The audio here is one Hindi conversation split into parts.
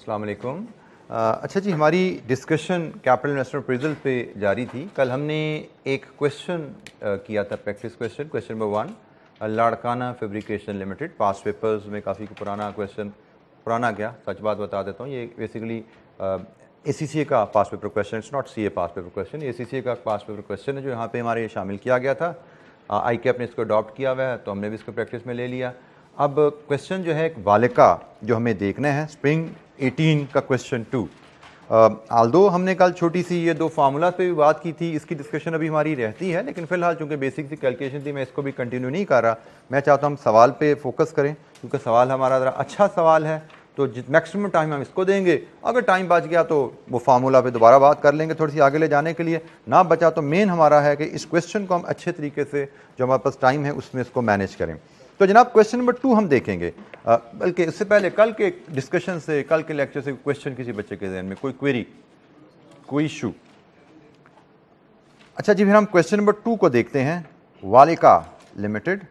अस्सलाम वालेकुम। अच्छा जी, हमारी डिस्कशन कैपिटल इन्वेस्टमेंट अप्रेजल पे जारी थी। कल हमने एक क्वेश्चन किया था practice question question number one Larkana fabrication limited past papers में काफ़ी पुराना क्वेश्चन पुराना क्या सच बात बता देता हूँ, ये basically A C C A का past paper question it's not C A past paper question A C C A का पास पेपर क्वेश्चन है जो यहाँ पे हमारे शामिल किया गया था। आई कैप ने इसको अडॉप्ट किया हुआ है तो हमने भी इसको प्रैक्टिस में ले लिया। अब क्वेश्चन जो है एक वालिका जो हमें देखना है स्प्रिंग 18 का क्वेश्चन टू आल्दो, हमने कल छोटी सी ये दो फार्मूलाज पे भी बात की थी, इसकी डिस्कशन अभी हमारी रहती है, लेकिन फ़िलहाल चूँकि बेसिक सी कैलकुलेशन थी, मैं इसको भी कंटिन्यू नहीं कर रहा। मैं चाहता हूँ हम सवाल पे फोकस करें, क्योंकि सवाल हमारा ज़रा अच्छा सवाल है तो मैक्सिमम टाइम हम इसको देंगे। अगर टाइम बच गया तो वो फार्मूला पे दोबारा बात कर लेंगे थोड़ी सी आगे ले जाने के लिए। ना बचा तो मेन हमारा है कि इस क्वेश्चन को हम अच्छे तरीके से, जो हमारे पास टाइम है, उसमें इसको मैनेज करें। तो जनाब क्वेश्चन नंबर टू हम देखेंगे। बल्कि इससे पहले कल के डिस्कशन से, कल के लेक्चर से क्वेश्चन किसी बच्चे के जहन में, कोई क्वेरी कोई इशू अच्छा जी, फिर हम क्वेश्चन नंबर टू को देखते हैं। Valika limited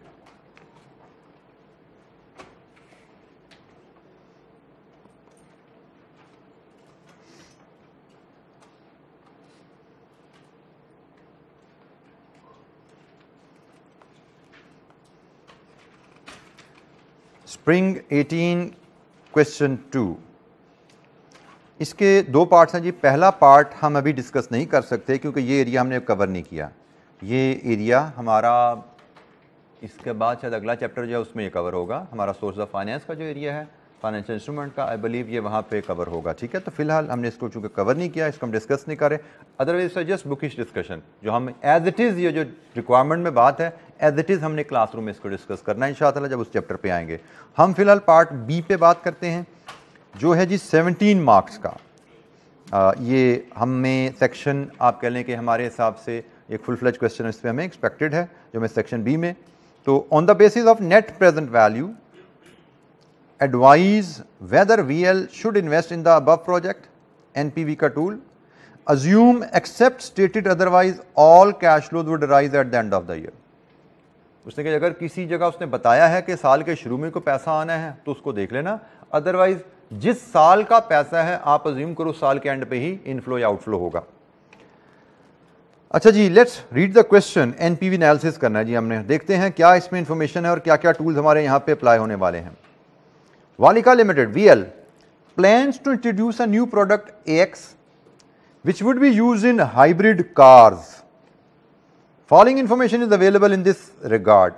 spring 18 question two इसके दो पार्ट्स हैं जी। पहला पार्ट हम अभी डिस्कस नहीं कर सकते क्योंकि ये एरिया हमने कवर नहीं किया। ये एरिया हमारा, इसके बाद शायद अगला चैप्टर जो है उसमें ये कवर होगा। हमारा सोर्स ऑफ़ फाइनेंस का जो एरिया है। फाइनेंशियल इंस्ट्रूमेंट का आई बिलीव ये वहाँ पे कवर होगा ठीक है? तो फ़िलहाल हमने इसको चूँकि कवर नहीं किया इसको हम डिस्कस नहीं करें अदरवाइज़ जस्ट बुकिश डिस्कशन जो हम एज इट इज़ ये जो रिक्वायरमेंट में बात है एज इट इज़ हमने क्लासरूम में इसको डिस्कस करना है इन जब उस चैप्टर पर आएँगे। हम फ़िलहाल पार्ट बी पे बात करते हैं जो है जी सेवनटीन मार्क्स का। आ, ये हमें सेक्शन आप कह लें कि हमारे हिसाब से एक फुल फ्लेज क्वेश्चन इस पर हमें एक्सपेक्टेड है जो मैं सेक्शन बी में। तो on the basis of net present value advise whether VL should invest in the above project, NPV का tool, assume except stated otherwise all cash flows would arise at the end of the year. उसने कहा अगर किसी जगह उसने बताया है कि साल के शुरू में को पैसा आना है तो उसको देख लेना। अदरवाइज़ जिस साल का पैसा है आप अज्यूम करो साल के एंड पे ही इनफ्लो या आउटफ्लो होगा. अच्छा जी let's read the question NPV analysis करना है जी हमने। देखते हैं क्या इसमें इंफॉर्मेशन है और क्या क्या टूल्स हमारे यहाँ पे अप्लाई होने वाले हैं। Valika Limited, VL, plans to introduce a new product AX which would be used in hybrid cars. Following information is available in this regard.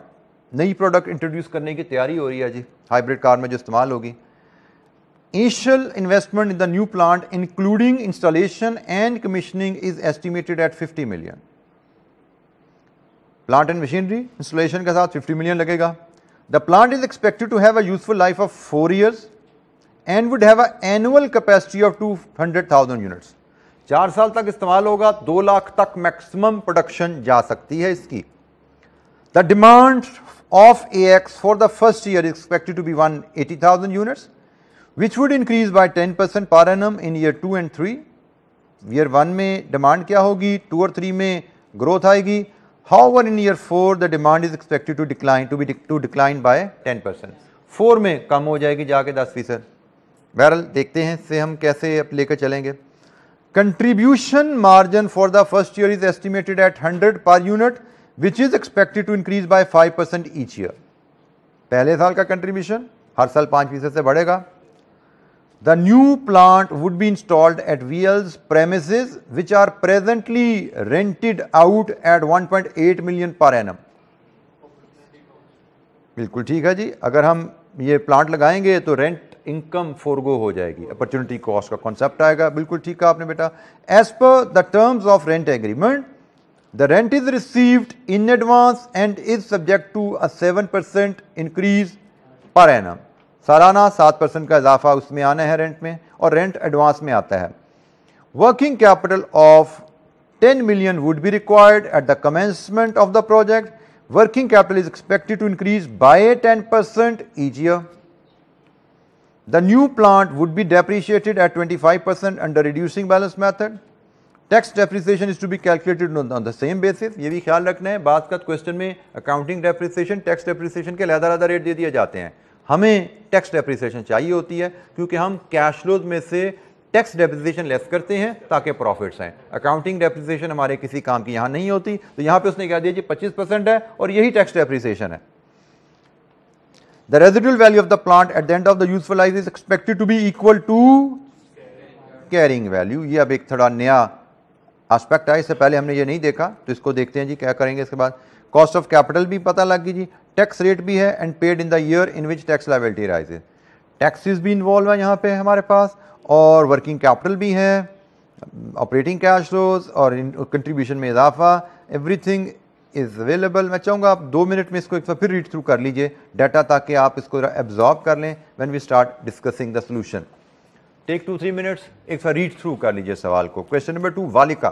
नई प्रोडक्ट इंट्रोड्यूस करने की तैयारी हो रही है जी हाइब्रिड कार में जो इस्तेमाल होगी Initial investment in the new plant including installation and commissioning is estimated at 50 million. Plant and machinery installation के साथ 50 million लगेगा The plant is expected to have a useful life of 4 years and would have an annual capacity of 200,000 units. चार साल तक इस्तेमाल होगा दो लाख तक मैक्सिमम प्रोडक्शन जा सकती है इसकी। The demand of A X for the first year expected to be one eighty thousand units which would increase by ten percent per annum in year two and three year one में डिमांड क्या होगी? टू और थ्री में ग्रोथ आएगी। However, in year 4 the demand is expected to decline to be to decline by 10 percent four में कम हो जाएगी जाके 10 फ़ीसद। बहरल देखते हैं इससे हम कैसे लेकर चलेंगे। Contribution margin for the first year is estimated at 100 per unit which is expected to increase by five percent each year पहले साल का कंट्रीब्यूशन हर साल पाँच फ़ीसद से बढ़ेगा। The new plant would be installed at VL's premises, which are presently rented out at 1.8 million per annum. बिल्कुल ठीक है जी। अगर हम ये प्लांट लगाएँगे तो रेंट इनकम फोरगो हो जाएगी। अपॉर्चुनिटी कॉस्ट का कॉन्सेप्ट आएगा। बिल्कुल ठीक है आपने बेटा। As per the terms of rent agreement the rent is received in advance and is subject to a seven percent increase per annum सालाना सात परसेंट का इजाफा उसमें आना है रेंट में और रेंट एडवांस में आता है। Working capital of 10 million would be required at the commencement of the project working capital is expected to increase by 10 percent each year the new plant would be depreciated at 25 percent under reducing balance method tax depreciation is to be calculated on the same basis ये भी ख्याल रखना है। बात का क्वेश्चन में अकाउंटिंग डेप्रिसिएशन टैक्स डेप्रिसिएशन के लहदा लहदा रेट दे दिए जाते हैं। हमें टैक्स डेप्रिसिएशन चाहिए होती है, क्योंकि हम कैश फ्लोज में से टैक्स डेप्रिसिएशन लेस करते हैं ताकि प्रॉफिट्स हैं। अकाउंटिंग डेप्रिसिएशन हमारे किसी काम की यहाँ नहीं होती तो यहाँ पे उसने कह दिया जी 25 परसेंट है और यही टैक्स डेप्रिसिएशन है। The residual value of the plant at the end of the useful life is expected to be equal to carrying value ये अब एक थोड़ा नया एस्पेक्ट है इससे पहले हमने ये नहीं देखा तो इसको देखते हैं जी, क्या करेंगे इसके बाद। कॉस्ट ऑफ़ कैपिटल भी पता लग गई जी टैक्स रेट भी है and paid in the year in which tax liability arises taxes भी इन्वॉल्व है यहाँ पे हमारे पास, और वर्किंग कैपिटल भी है ऑपरेटिंग कैश फ्लोज और कंट्रीब्यूशन में इजाफा एवरीथिंग इज़ अवेलेबल मैं चाहूँगा आप दो मिनट में इसको एक बार फिर रीड थ्रू कर लीजिए डाटा ताकि आप इसको एब्जॉर्ब कर लें when we start discussing the solution take two three minutes एक बार रीड थ्रू कर लीजिए सवाल को। क्वेश्चन नंबर टू वालिका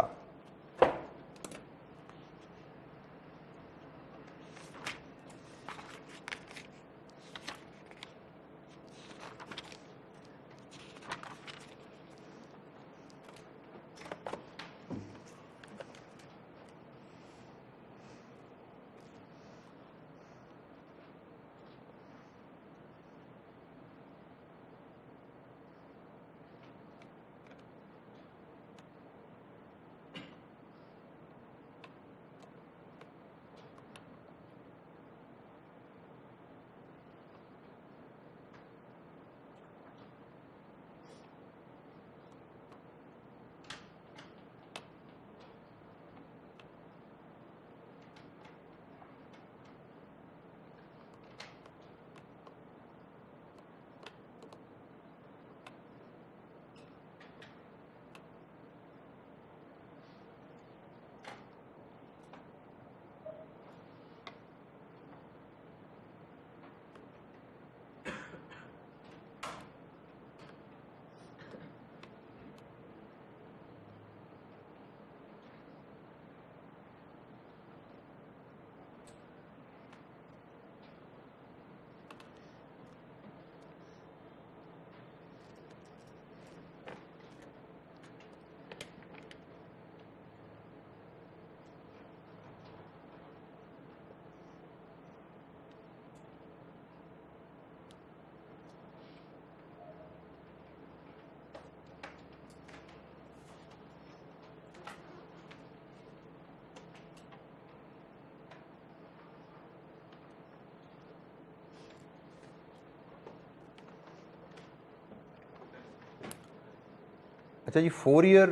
अच्छा जी फोर ईयर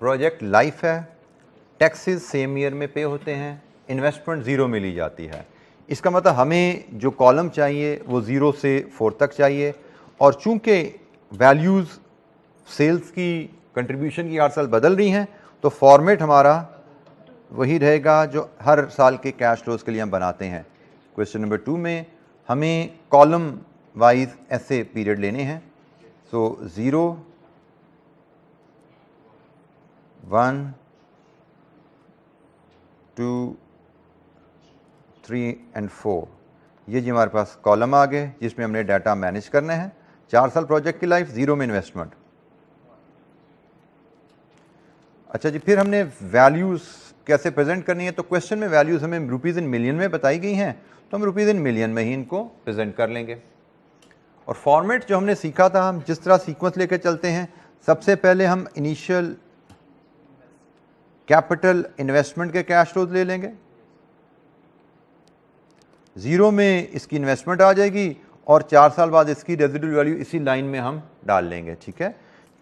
प्रोजेक्ट लाइफ है टैक्सेस सेम ईयर में पे होते हैं इन्वेस्टमेंट ज़ीरो में ली जाती है। इसका मतलब हमें जो कॉलम चाहिए, वो ज़ीरो से फोर तक चाहिए, और चूँकि वैल्यूज़ सेल्स की कंट्रीब्यूशन की हर साल बदल रही हैं तो फॉर्मेट हमारा वही रहेगा जो हर साल के कैश फ्लोज के लिए हम बनाते हैं। क्वेश्चन नंबर टू में हमें कॉलम वाइज ऐसे पीरियड लेने हैं। So zero one two three and four ये जी हमारे पास कॉलम आ गए, जिसमें हमने डाटा मैनेज करने हैं। चार साल प्रोजेक्ट की लाइफ ज़ीरो में इन्वेस्टमेंट अच्छा जी, फिर हमने वैल्यूज़ कैसे प्रेजेंट करनी है? तो क्वेश्चन में वैल्यूज़ हमें रुपीज़ इन मिलियन में बताई गई हैं। तो हम रुपीज़ इन मिलियन में ही इनको प्रेजेंट कर लेंगे। और फॉर्मेट जो हमने सीखा था, हम जिस तरह सीक्वेंस लेकर चलते हैं, सबसे पहले हम इनिशियल कैपिटल इन्वेस्टमेंट के कैश फ्लोज ले लेंगे? ज़ीरो में इसकी इन्वेस्टमेंट आ जाएगी और चार साल बाद इसकी रेजिडुअल वैल्यू इसी लाइन में हम डाल लेंगे, ठीक है?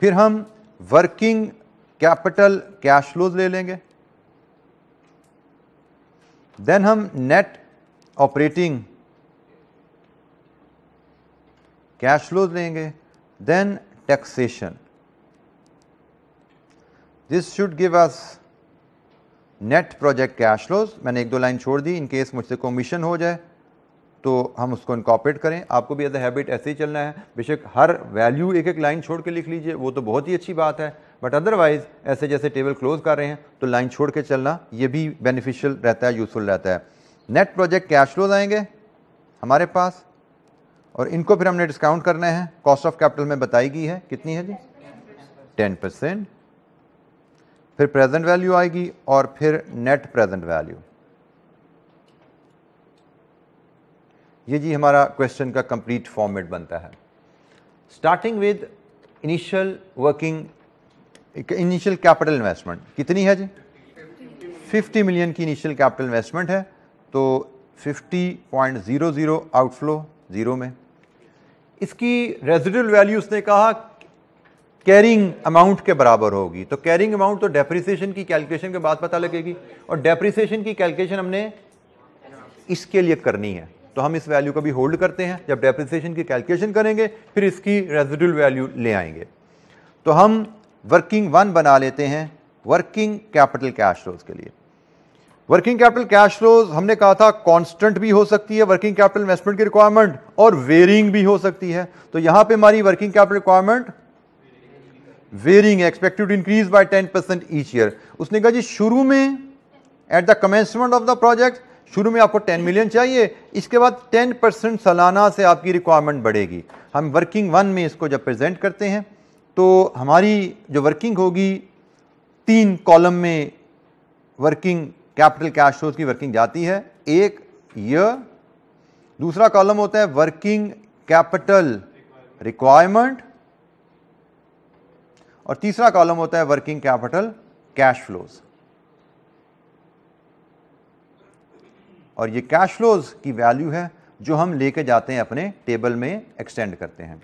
फिर हम वर्किंग कैपिटल कैश फ्लोज ले लेंगे? देन हम नेट ऑपरेटिंग कैश फ्लोज लेंगे? Then taxation. This should give us net project cash flows मैंने एक दो लाइन छोड़ दी इन केस मुझसे कमीशन हो जाए तो हम उसको इनकॉपरेट करें। आपको भी एज अ हैबिट ऐसे ही चलना है। बेशक हर वैल्यू एक एक लाइन छोड़ के लिख लीजिए वो तो बहुत ही अच्छी बात है। बट अदरवाइज़ ऐसे जैसे टेबल क्लोज कर रहे हैं तो लाइन छोड़ के चलना ये भी बेनिफिशियल रहता है यूज़फुल रहता है। नेट प्रोजेक्ट कैश फ्लोज आएँगे हमारे पास और इनको फिर हमने डिस्काउंट करना है। कॉस्ट ऑफ़ कैपिटल में बताई गई है। कितनी है जी? टेन परसेंट फिर प्रेजेंट वैल्यू आएगी और फिर नेट प्रेजेंट वैल्यू ये जी हमारा क्वेश्चन का कंप्लीट फॉर्मेट बनता है। Starting with initial working initial capital investment कितनी है जी? 50 मिलियन की इनिशियल कैपिटल इन्वेस्टमेंट है तो 50.00 आउटफ्लो ज़ीरो में। इसकी रेजिडुअल वैल्यू उसने कहा कैरिंग अमाउंट के बराबर होगी। तो कैरिंग अमाउंट तो डेप्रिसिएशन की कैलकुलेशन के बाद पता लगेगी। और डेप्रिसिएशन की कैलकुलेशन हमने इसके लिए करनी है। तो हम इस वैल्यू को भी होल्ड करते हैं। जब डेप्रिसिएशन की कैलकुलेशन करेंगे, फिर इसकी रेजिडुअल वैल्यू ले आएँगे। तो हम वर्किंग वन बना लेते हैं। वर्किंग कैपिटल कैश फ्लोज के लिए। वर्किंग कैपिटल कैश फ्लोज हमने कहा था कांस्टेंट भी हो सकती है वर्किंग कैपिटल इन्वेस्टमेंट की रिक्वायरमेंट और वेरिंग भी हो सकती है। तो यहाँ पे हमारी working capital requirement varying expected to increase by ten percent each year उसने कहा, जी, शुरू में at the commencement of the project शुरू में आपको 10 मिलियन चाहिए, इसके बाद 10 परसेंट सालाना से आपकी रिक्वायरमेंट बढ़ेगी। हम वर्किंग वन में इसको जब प्रेजेंट करते हैं तो हमारी जो वर्किंग होगी, तीन कॉलम में वर्किंग कैपिटल कैश की वर्किंग जाती है, एक ईयर दूसरा कॉलम होता है वर्किंग कैपिटल रिक्वायरमेंट और तीसरा कॉलम होता है वर्किंग कैपिटल, कैश फ्लोज। और ये कैश फ्लोज की वैल्यू है जो हम लेके जाते हैं अपने टेबल में एक्सटेंड करते हैं।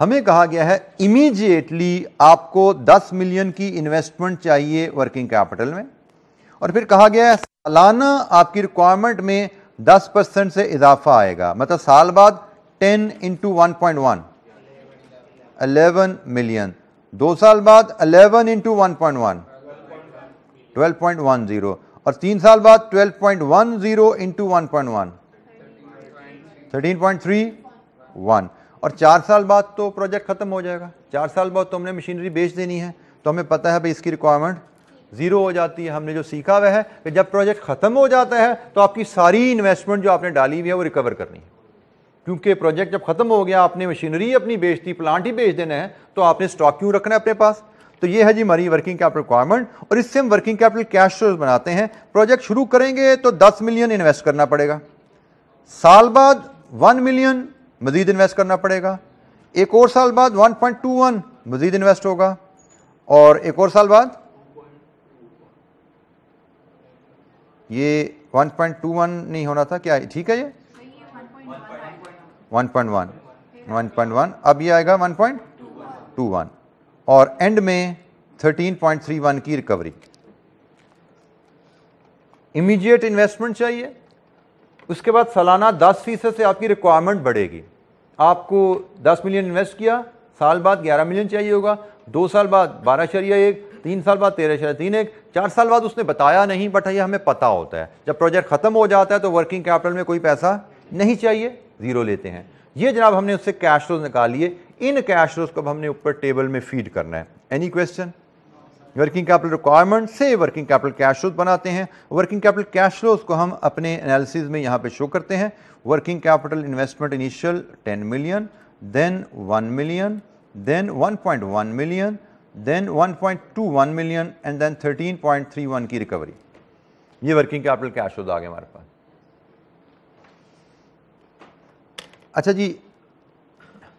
हमें कहा गया है, इमीडिएटली आपको 10 मिलियन की इन्वेस्टमेंट चाहिए वर्किंग कैपिटल में। और फिर कहा गया है, सालाना आपकी रिक्वायरमेंट में 10 परसेंट से इजाफा आएगा। मतलब साल बाद 10 into one point one eleven million दो साल बाद 11 into one point one twelve point one zero और तीन साल बाद twelve point one zero into one point one thirteen point three one और चार साल बाद तो प्रोजेक्ट खत्म हो जाएगा। चार साल बाद तो हमने मशीनरी बेच देनी है तो हमें पता है भाई इसकी रिक्वायरमेंट ज़ीरो हो जाती है। हमने जो सीखा हुआ है कि जब प्रोजेक्ट खत्म हो जाता है तो आपकी सारी इन्वेस्टमेंट जो आपने डाली हुई है, वो रिकवर करनी है। क्योंकि प्रोजेक्ट जब खत्म हो गया, आपने मशीनरी अपनी बेचती प्लांट ही बेच देना है तो आपने स्टॉक क्यों रखना है अपने पास? तो ये है जी हमारी वर्किंग कैपिटल रिक्वायरमेंट और इससे हम वर्किंग कैपिटल कैश फ्लोज बनाते हैं। प्रोजेक्ट शुरू करेंगे तो 10 मिलियन इन्वेस्ट करना पड़ेगा। साल बाद 1 मिलियन मजीद इन्वेस्ट करना पड़ेगा। एक और साल बाद 1.21 मजीद इन्वेस्ट होगा। और एक और साल बाद ये 1.21 नहीं होना था, क्या ठीक है ये? 1.1 1.1 अब ये आएगा 1.21 और एंड में 13.31 की रिकवरी इमीडिएट इन्वेस्टमेंट चाहिए। उसके बाद सालाना 10 फ़ीसद से आपकी रिक्वायरमेंट बढ़ेगी। आपको 10 मिलियन इन्वेस्ट किया, साल बाद 11 मिलियन चाहिए होगा। दो साल बाद बारह शरिया एक, तीन साल बाद तेरह शरिया तीन एक, चार साल बाद उसने बताया नहीं बट ये हमें पता होता है। जब प्रोजेक्ट खत्म हो जाता है तो वर्किंग कैपिटल में कोई पैसा नहीं चाहिए। ज़ीरो लेते हैं। ये जनाब हमने उससे कैश फ्लोज निकाल लिए इन कैश फ्लोज को अब हमने ऊपर टेबल में फ़ीड करना है। Any question working capital requirement से वर्किंग कैपिटल कैश फ्लोज बनाते हैं। वर्किंग कैपिटल कैश फ्लोज को हम अपने एनालिसिस में यहाँ पे शो करते हैं। Working capital investment initial 10 million then 1 million then 1.1 million then 1.21 million and then 13.31 की रिकवरी ये वर्किंग कैपिटल कैश फ्लोज आ गए हमारे पास। अच्छा जी,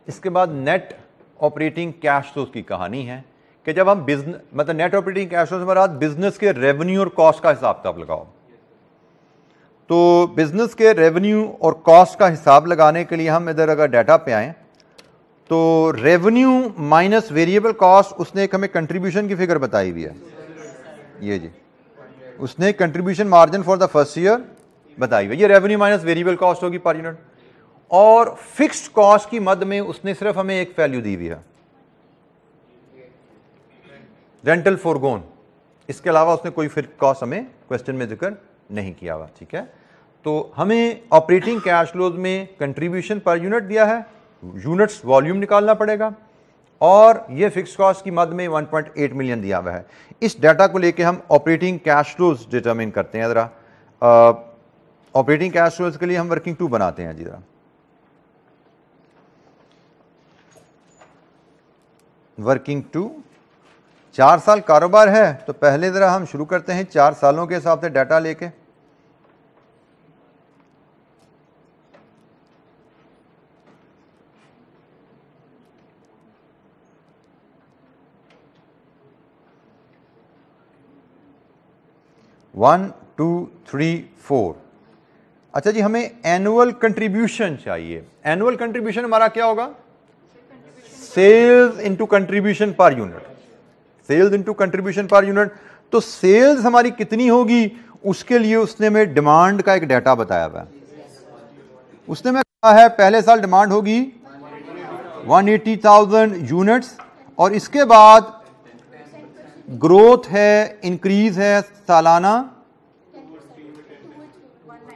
इसके बाद नेट ऑपरेटिंग कैश फ्लोज की कहानी है कि जब हम बिज़नेस मतलब नेट ऑपरेटिंग कैश फ्लोज हमारा बिज़नेस के रेवेन्यू और कॉस्ट का हिसाब किताब लगाओ। तो बिज़नेस के रेवेन्यू और कॉस्ट का हिसाब लगाने के लिए हम इधर अगर डाटा पे आए तो रेवेन्यू माइनस वेरिएबल कॉस्ट उसने एक हमें कंट्रीब्यूशन की फिगर बताई हुई है। ये जी, उसने contribution margin for the first year बताई हुई है। ये रेवेन्यू माइनस वेरिएबल कॉस्ट होगी पर यूनिट और फिक्स्ड कॉस्ट की मद में उसने सिर्फ़ हमें एक वैल्यू दी हुई है। रेंटल फोरगोन इसके अलावा उसने कोई फिर कॉस्ट हमें क्वेश्चन में ज़िक्र नहीं किया हुआ, ठीक है? तो हमें ऑपरेटिंग कैश फ्लोज में कंट्रीब्यूशन पर यूनिट दिया है यूनिट्स वॉल्यूम निकालना पड़ेगा, और ये फिक्स कॉस्ट की मद में 1.8 मिलियन दिया हुआ है। इस डाटा को लेके हम ऑपरेटिंग कैश फ्लोज डिटरमिन करते हैं, ज़रा। ऑपरेटिंग कैश फ्लोज के लिए हम वर्किंग टू बनाते हैं, जी ज़रा। Working two. चार साल कारोबार है तो पहले ज़रा हम शुरू करते हैं चार सालों के हिसाब से डाटा लेके। वन टू थ्री फोर अच्छा जी, हमें एनुअल कंट्रीब्यूशन चाहिए। एनुअल कंट्रीब्यूशन हमारा क्या होगा? Sales into contribution per unit sales into contribution per unit तो सेल्स हमारी कितनी होगी? उसके लिए उसने में डिमांड का एक डाटा बताया हुआ उसने में कहा है पहले साल डिमांड होगी 180,000 यूनिट्स और इसके बाद ग्रोथ है इंक्रीज है सालाना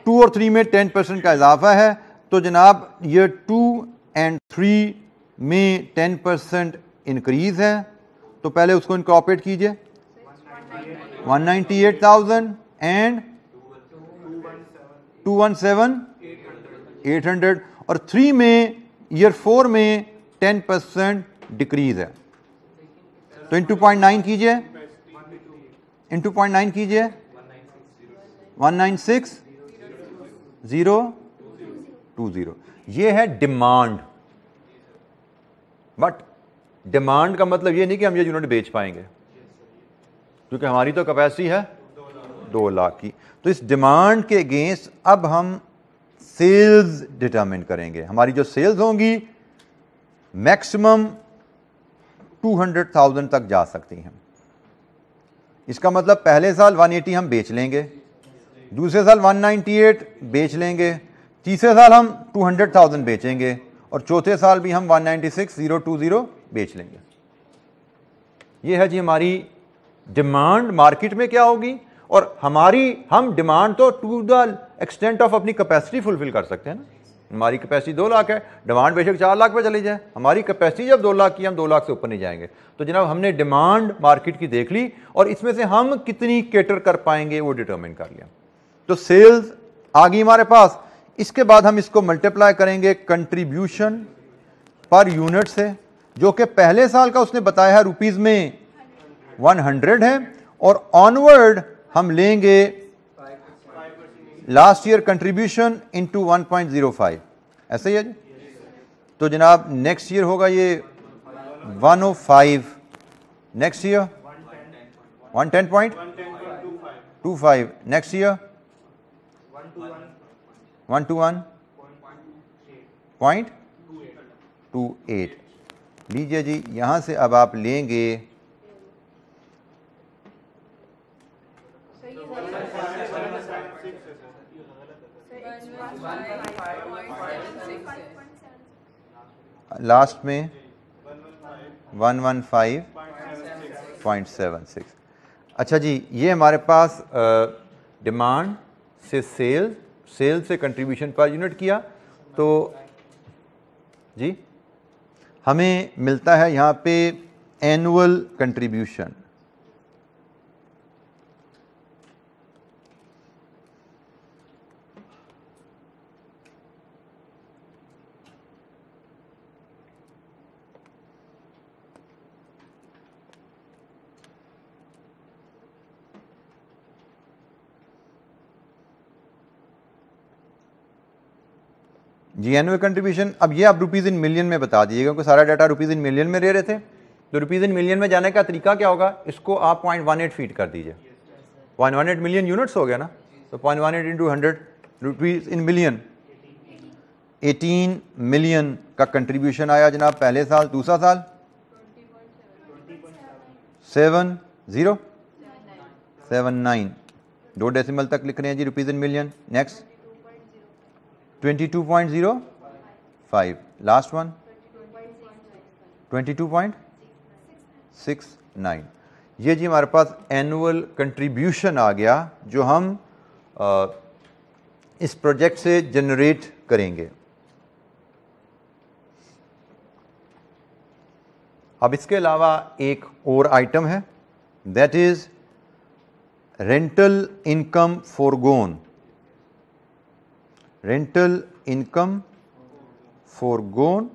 टू और थ्री में टेन परसेंट का इजाफा है। तो जनाब ये टू एंड थ्री में टेन परसेंट इंक्रीज है तो पहले उसको इनकॉपरेट कीजिए। 198,000 एंड 217 800 और थ्री में ईयर फोर में 10 परसेंट डिक्रीज है। तो इंटू पॉइंट नाइन कीजिए। इंटू पॉइंट नाइन कीजिए। One nine six zero two zero ये है डिमांड बट डिमांड का मतलब ये नहीं कि हम ये यूनिट बेच पाएँगे। क्योंकि हमारी तो कैपेसिटी है दो लाख की। तो इस डिमांड के अगेंस्ट अब हम सेल्स डिटरमिन करेंगे। हमारी जो सेल्स होंगी मैक्सिमम 200,000 तक जा सकती हैं। इसका मतलब पहले साल 180 हम बेच लेंगे दूसरे साल 198 बेच लेंगे तीसरे साल हम 200,000 बेचेंगे। और चौथे साल भी हम 196,020 बेच लेंगे। ये है जी हमारी डिमांड मार्केट में क्या होगी और हमारी हम डिमांड तो टू द एक्सटेंट ऑफ़ अपनी कैपेसिटी फुलफिल कर सकते हैं ना। हमारी कैपेसिटी दो लाख है डिमांड बेशक चार लाख पे चली जाए। हमारी कैपेसिटी जब दो लाख की हम दो लाख से ऊपर नहीं जाएँगे। तो जनाब हमने डिमांड मार्केट की देख ली और इसमें से हम कितनी केटर कर पाएँगे वो डिटर्मिन कर लिया। तो सेल्स आ गई हमारे पास। इसके बाद हम इसको मल्टीप्लाई करेंगे कंट्रीब्यूशन पर यूनिट से जो कि पहले साल का उसने बताया है रुपीज़ में 100 है और ऑनवर्ड हम लेंगे लास्ट ईयर कंट्रीब्यूशन इनटू 1.05 ऐसे ही है जी? तो जनाब नेक्स्ट ईयर होगा ये 105 next year 110.25 next year one two one point two eight लीजिए जी, यहाँ से अब आप लेंगे। लास्ट में। One one five point seven six अच्छा जी, ये हमारे पास डिमांड से सेल सेल से कंट्रीब्यूशन पर यूनिट किया तो जी, हमें मिलता है यहाँ पे एनुअल कंट्रीब्यूशन जी एन ओ कंट्रीब्यूशन अब ये आप रुपीज़ इन मिलियन में बता दीजिएगा, क्योंकि सारा डाटा रुपीज़ इन मिलियन में दे रहे थे। तो रुपीज़ इन मिलियन में जाने का तरीका क्या होगा? इसको आप पॉइंट वन एट फीट कर दीजिए। Point one eight million units हो गया ना? तो point one eight into hundred rupees in million eighteen million का कंट्रीब्यूशन आया जनाब पहले साल, दूसरा साल। सेवन ज़ीरो सेवन नाइन दो डेसिमल तक लिख रहे हैं जी rupees in million next 22.05 last one 22.69 ये जी हमारे पास एनुअल कंट्रीब्यूशन आ गया जो हम आ, इस प्रोजेक्ट से जनरेट करेंगे। अब इसके अलावा एक और आइटम है that is rental income forgone rental income forgone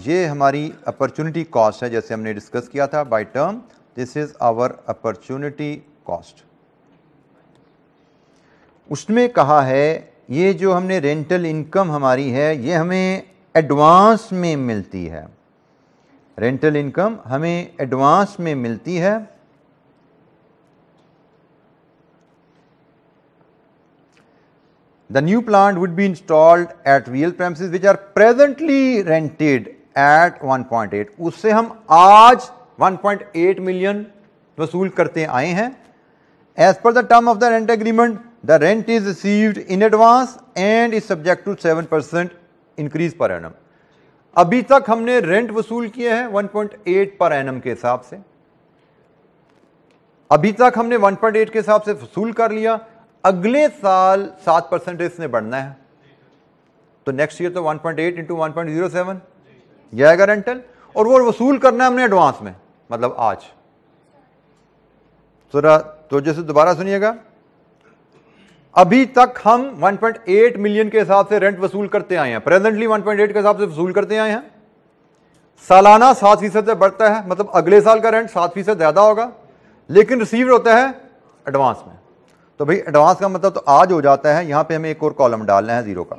ये हमारी अपॉर्चुनिटी कॉस्ट है, जैसे हमने डिस्कस किया था by term this is our opportunity cost उसमें कहा है, ये जो हमने रेंटल इनकम हमारी है, ये हमें एडवांस में मिलती है। रेंटल इनकम हमें एडवांस में मिलती है। The new plant would be installed at real premise which are presently rented at 1.8 उससे हम आज 1.8 मिलियन वसूल करते आए हैं। As per the term of the rent agreement the rent is received in advance and is subject to seven percent increase per annum अभी तक हमने रेंट वसूल किए हैं 1.8 पर एनम के हिसाब से। अभी तक हमने 1.8 के हिसाब से वसूल कर लिया। अगले साल सात परसेंट इसने बढ़ना है। तो नेक्स्ट ईयर तो 1.8 point eight into one point zero seven यह आएगा रेंटल और वो वसूल करना है हमने एडवांस में मतलब आज। जरा तो जैसे दोबारा सुनिएगा। अभी तक हम 1.8 मिलियन के हिसाब से रेंट वसूल करते आए हैं। प्रेजेंटली 1.8 के हिसाब से वसूल करते आए हैं। सालाना सात फ़ीसद से बढ़ता है मतलब अगले साल का रेंट सात फ़ीसद ज़्यादा होगा। लेकिन रिसीव होता है एडवांस में। तो भाई एडवांस का मतलब तो आज हो जाता है, यहाँ पे हमें एक और कॉलम डालना है ज़ीरो का।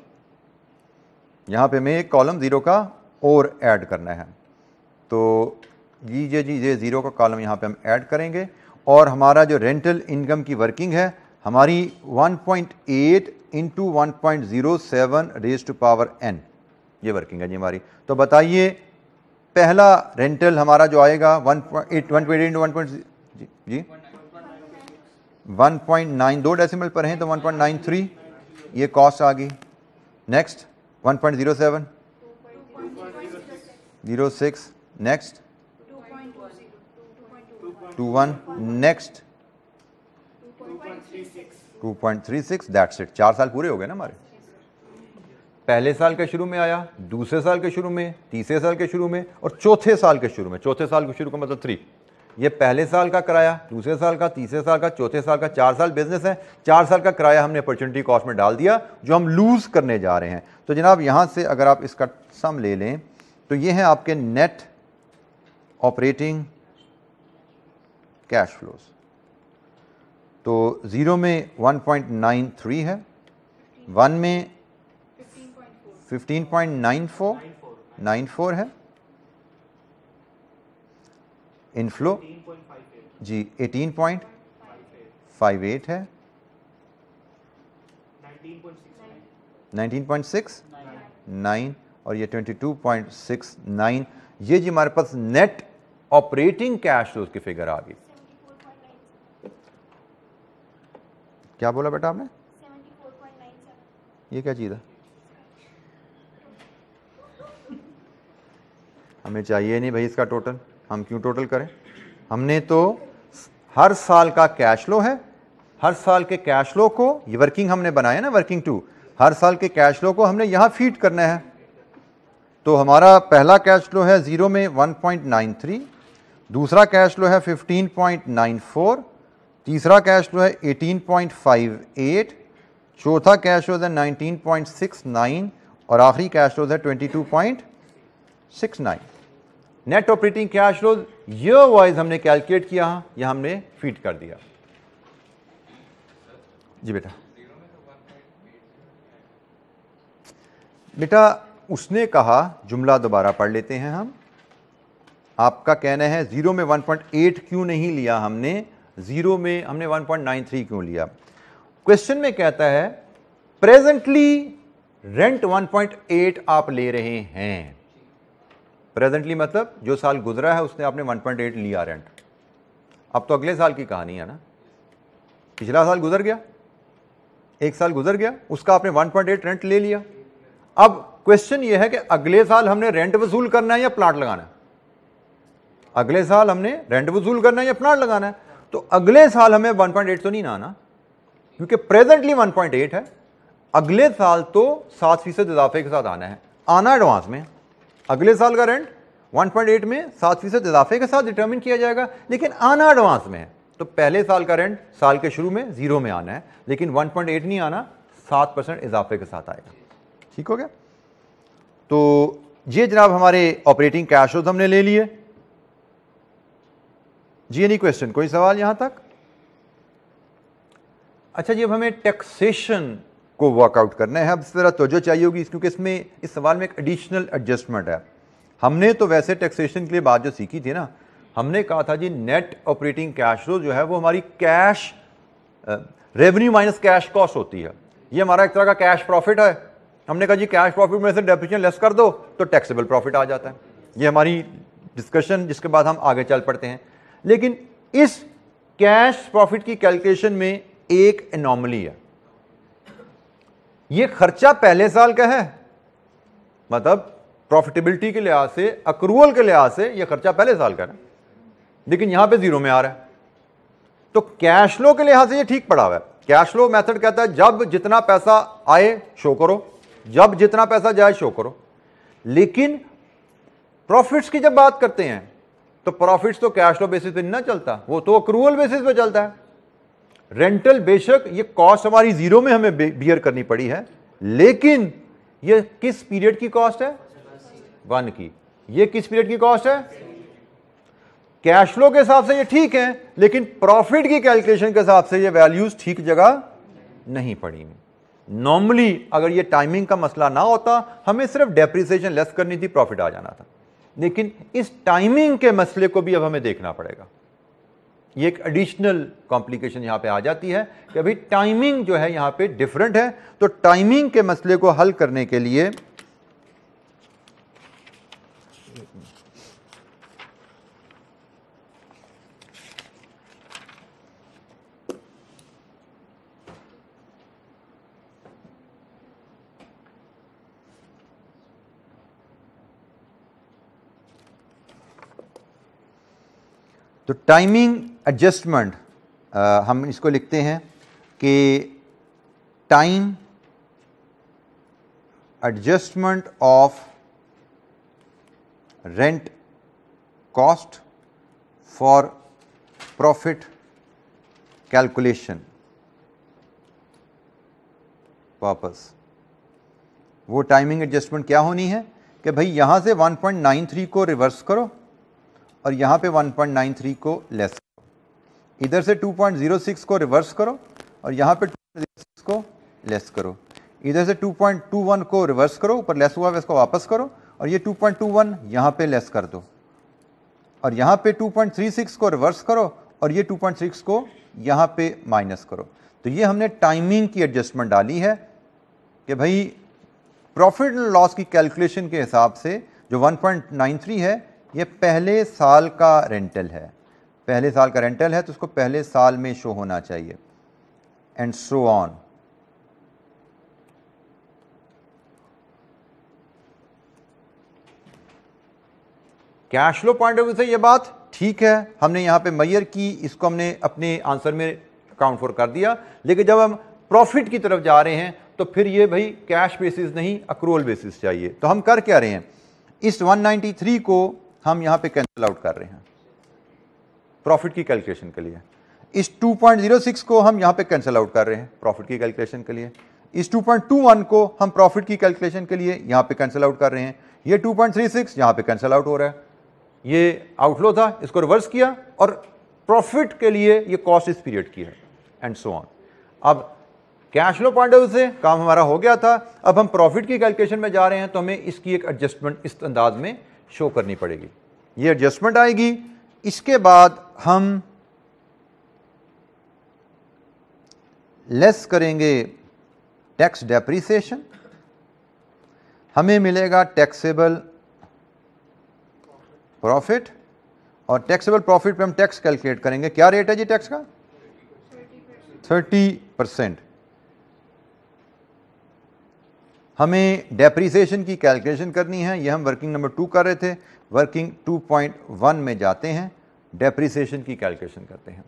यहाँ पे हमें एक कॉलम ज़ीरो का और ऐड करना है। तो लीजिए जी ये ज़ीरो का कॉलम यहाँ पे हम ऐड करेंगे और हमारा जो रेंटल इनकम की वर्किंग है, हमारी 1.8 point eight into one point zero seven raise to power n ये वर्किंग है जी हमारी। तो बताइए, पहला रेंटल हमारा जो आएगा one point eight one point into one point जी? वन पॉइंट नाइन दो डेसिमल पर हैं तो वन पॉइंट नाइन थ्री ये कॉस्ट आ गई। Next one point zero seven zero six next two one next two point three six that's it चार साल पूरे हो गए ना हमारे। पहले साल के शुरू में आया, दूसरे साल के शुरू में, तीसरे साल के शुरू में और चौथे साल के शुरू में। चौथे साल के शुरू का मतलब थ्री ये पहले साल का किराया, दूसरे साल का, तीसरे साल का, चौथे साल का, चार साल बिज़नेस है। चार साल का किराया हमने अपॉर्चुनिटी कॉस्ट में डाल दिया, जो हम लूज करने जा रहे हैं। तो जनाब, यहाँ से अगर आप इसका सम ले लें तो ये हैं आपके नेट ऑपरेटिंग कैश फ्लोज तो ज़ीरो में 1.93 है वन में 15.94 94 है। इनफ्लो जी 18.58 है। 19.6 9 और ये 22.69 ये जी हमारे पास नेट ऑपरेटिंग कैश फ्लोज की फिगर आ गई। क्या बोला बेटा आपने? ये क्या चीज़ है? हमें चाहिए नहीं भाई इसका टोटल हम क्यों टोटल करें? हमने तो हर साल का कैश फ्लो है। हर साल के कैश फ्लो को, ये वर्किंग हमने बनाया ना वर्किंग टू हर साल के कैश फ्लो को हमने यहाँ फ़ीड करना है। तो हमारा पहला कैश फ्लो है ज़ीरो में 1.93 दूसरा कैश फ्लो है 15.94 तीसरा कैश फ्लो है 18.58 चौथा कैश फ्लो है 19.69 और आखिरी कैश फ्लो है 22.69 net operating cash flow year wise हमने कैलकुलेट किया या हमने फ़ीड कर दिया। जी बेटा। बेटा, उसने कहा, जुमला दोबारा पढ़ लेते हैं हम। आपका कहना है ज़ीरो में 1.8 क्यों नहीं लिया हमने? ज़ीरो में हमने 1.93 क्यों लिया? क्वेश्चन में कहता है प्रेजेंटली रेंट 1.8 आप ले रहे हैं। प्रेजेंटली मतलब जो साल गुजरा है, उसने आपने 1.8 लिया रेंट अब तो अगले साल की कहानी है ना। पिछला साल गुजर गया, एक साल गुजर गया, उसका आपने 1.8 रेंट ले लिया। अब क्वेश्चन यह है कि अगले साल हमने रेंट वसूल करना है या प्लाट लगाना है? अगले साल हमने रेंट वसूल करना है या प्लाट लगाना है? तो अगले साल हमें 1.8 तो नहीं ना आना, क्योंकि प्रेजेंटली 1.8 है। अगले साल तो सात फ़ीसद इजाफे के साथ आना है। आना एडवांस में। अगले साल का रेंट 1.8 में सात फ़ीसद इजाफे के साथ डिटर्मिन किया जाएगा, लेकिन आना एडवांस में है। तो पहले साल का रेंट साल के शुरू में ज़ीरो में आना है, लेकिन 1.8 नहीं आना, सात परसेंट इजाफे के साथ आएगा। ठीक हो गया? तो ये जनाब हमारे ऑपरेटिंग कैश हमने ले लिए। जी एनी क्वेश्चन कोई सवाल यहाँ तक? अच्छा जी, अब हमें टैक्सेशन को वर्कआउट करना है। अब इस तरह तोजो चाहिए होगी क्योंकि इसमें, इस सवाल में एक एडिशनल एडजस्टमेंट है। हमने तो वैसे टैक्सेशन के लिए बात जो सीखी थी ना, हमने कहा था जी नेट ऑपरेटिंग कैश फ्लो जो है वो हमारी cash revenue minus cash cost होती है। ये हमारा एक तरह का कैश प्रॉफिट है। हमने कहा जी कैश प्रॉफिट में से डेप्रिसिएशन लेस कर दो तो टैक्सेबल प्रॉफिट आ जाता है। ये हमारी डिस्कशन जिसके बाद हम आगे चल पड़ते हैं। लेकिन इस कैश प्रॉफिट की कैलकुलेशन में एक एनॉमली है। ये खर्चा पहले साल का है। मतलब प्रॉफिटेबिलिटी के लिहाज से अक्रूवल के लिहाज से यह खर्चा पहले साल का है। लेकिन यहाँ पे ज़ीरो में आ रहा है। तो कैश फ्लो के लिहाज से ये ठीक पड़ा हुआ है। कैश फ्लो मेथड कहता है, जब जितना पैसा आए शो करो। जब जितना पैसा जाए शो करो। लेकिन प्रॉफिट्स की जब बात करते हैं तो प्रॉफिट्स तो कैश फ्लो बेसिस पे नहीं चलता। वो तो अक्रूवल बेसिस पे चलता है। रेंटल बेशक ये कॉस्ट हमारी ज़ीरो में हमें बियर करनी पड़ी है, लेकिन ये किस पीरियड की कॉस्ट है? वन की। ये किस पीरियड की कॉस्ट है? कैश फ्लो के हिसाब से ये ठीक है, लेकिन प्रॉफिट की कैलकुलेशन के हिसाब से ये वैल्यूज़ ठीक जगह नहीं पड़ी। नॉर्मली अगर ये टाइमिंग का मसला ना होता, हमें सिर्फ़ डेप्रिसिएशन लेस करनी थी प्रॉफिट आ जाना था। लेकिन इस टाइमिंग के मसले को भी अब हमें देखना पड़ेगा। ये एक एडिशनल कॉम्प्लिकेशन यहाँ पे आ जाती है कि अभी टाइमिंग जो है यहाँ पे डिफरेंट है। तो टाइमिंग के मसले को हल करने के लिए तो टाइमिंग एडजस्टमेंट हम इसको लिखते हैं कि time adjustment of rent cost for profit calculation purpose वो टाइमिंग एडजस्टमेंट क्या होनी है? कि भाई यहाँ से 1.93 को रिवर्स करो और यहाँ पे 1.93 को लेस इधर से 2.06 को रिवर्स करो और यहाँ पे 2.06 को लेस करो। इधर से 2.21 को रिवर्स करो, ऊपर लेस हुआ है इसको वापस करो और ये 2.21 यहाँ पे लेस कर दो। और यहाँ पे 2.36 को रिवर्स करो और ये 2.6 को यहाँ पे माइनस करो। तो ये हमने टाइमिंग की एडजस्टमेंट डाली है कि भाई प्रॉफिट एंड लॉस की कैलकुलेशन के हिसाब से जो 1.93 है, ये पहले साल का रेंटल है। पहले साल का रेंटल है तो उसको पहले साल में शो होना चाहिए। And so on cash flow point of view से ये बात ठीक है? हमने यहाँ पे मैयर की, इसको हमने अपने आंसर में अकाउंट फॉर कर दिया। लेकिन जब हम प्रॉफिट की तरफ़ जा रहे हैं तो फिर ये भाई कैश बेसिस नहीं अक्रूवल बेसिस चाहिए। तो हम कर क्या रहे हैं? इस 193 को हम यहाँ पे कैंसिल आउट कर रहे हैं। प्रॉफिट की कैलकुलेशन के लिए। इस 2.06 को हम यहाँ पे कैंसिल आउट कर रहे हैं प्रॉफिट की कैलकुलेशन के लिए। इस 2.21 को हम प्रॉफिट की कैलकुलेशन के लिए यहाँ पे कैंसिल आउट कर रहे हैं। ये 2.36 यहाँ पे कैंसिल आउट हो रहा है। ये आउटफ्लो था, इसको रिवर्स किया और प्रॉफिट के लिए ये कॉस्ट इस पीरियड की है एंड सो ऑन अब कैश फ्लो पॉइंट ऑफ़ से काम हमारा हो गया था। अब हम प्रॉफिट की कैलकुलेशन में जा रहे हैं तो हमें इसकी एक एडजस्टमेंट इस अंदाज में शो करनी पड़ेगी। ये एडजस्टमेंट आएगी इसके बाद हम लेस करेंगे टैक्स डेप्रीसिएशन हमें मिलेगा टैक्सेबल प्रॉफिट और टैक्सेबल प्रॉफिट पे हम टैक्स कैलकुलेट करेंगे। क्या रेट है जी टैक्स का? थर्टी परसेंट हमें डेप्रीसिएशन की कैलकुलेशन करनी है। यह हम वर्किंग नंबर टू कर रहे थे। वर्किंग 2.1 में जाते हैं। डेप्रीसिएशन की कैलकुलेशन करते हैं।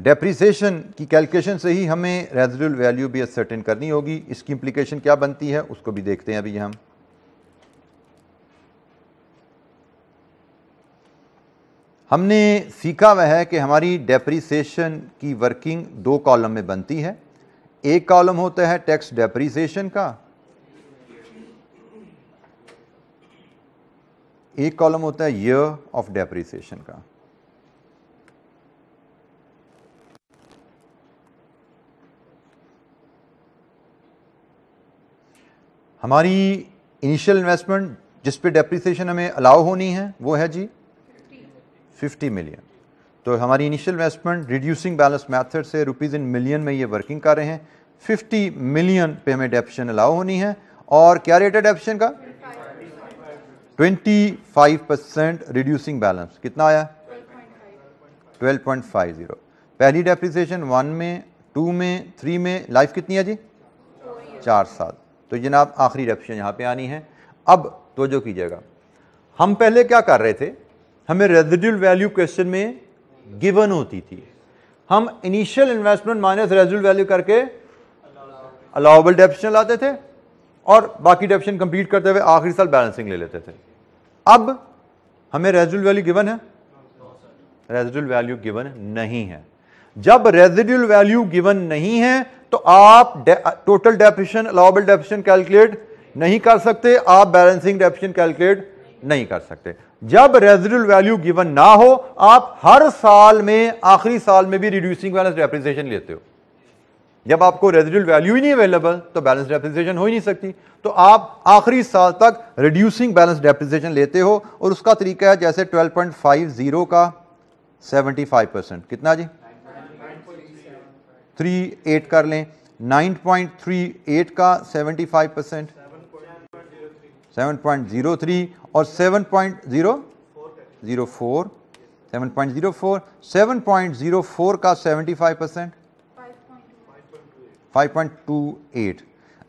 डेप्रीसिएशन की कैलकुलेशन से ही हमें रेजिडुअल वैल्यू भी सर्टेन करनी होगी। इसकी इम्प्लीकेशन क्या बनती है, उसको भी देखते हैं अभी हम। हमने सीखा वह है कि हमारी डेप्रीसिएशन की वर्किंग दो कॉलम में बनती है। एक कॉलम होता है टैक्स डेप्रीसिएशन का। एक कॉलम होता है ईयर ऑफ़ डेप्रीसिएशन का। हमारी इनिशियल इन्वेस्टमेंट जिस पे डेप्रीसिएशन हमें अलाउ होनी है, वो है जी 50 मिलियन तो हमारी initial investment reducing balance method से रुपीज़ इन मिलियन में ये वर्किंग कर रहे हैं। 50 मिलियन पे हमें डेप्शन अलाउ होनी है। और क्या रेट है डेप्शन का? 25 परसेंट रिड्यूसिंग बैलेंस कितना आया? 12.50 पहली डेप्रिसिएशन वन में टू में थ्री में लाइफ कितनी है जी? चार साल। तो जनाब, आखिरी डेप्शन यहाँ पे आनी है। अब तो जो कीजिएगा। हम पहले क्या कर रहे थे? हमें रेजिडुअल वैल्यू क्वेश्चन में गिवन होती थी। हम initial investment minus residual value करके अलाउबल डेप्शन लाते थे और बाकी डेप्शन कंप्लीट करते हुए आखिरी साल बैलेंसिंग ले लेते थे। अब हमें रेजिडुअल वैल्यू गिवन है। रेजिडुअल वैल्यू गिवन नहीं है। जब रेजिडुअल वैल्यू गिवन नहीं है तो आप total depreciation allowable depreciation calculate नहीं कर सकते, आप बैलेंसिंग डेफिशन कैलकुलेट नहीं कर सकते। जब रेजिडुअल वैल्यू गिवन ना हो, आप हर साल में, आखिरी साल में भी रिड्यूसिंग बैलेंस डेप्रिसिएशन लेते हो। जब आपको रेजिडुअल वैल्यू ही नहीं अवेलेबल तो बैलेंस डेप्रिसिएशन हो ही नहीं सकती। तो आप आखिरी साल तक रिड्यूसिंग बैलेंस डेप्रिसिएशन लेते हो, और उसका तरीका है जैसे 12.50 का 75 परसेंट कितना जी? थ्री एट कर लें। 9.38 का 75 percent seven point zero three और seven point zero zero four. Seven point zero four, seven point zero four का seventy five percent. Five point two eight.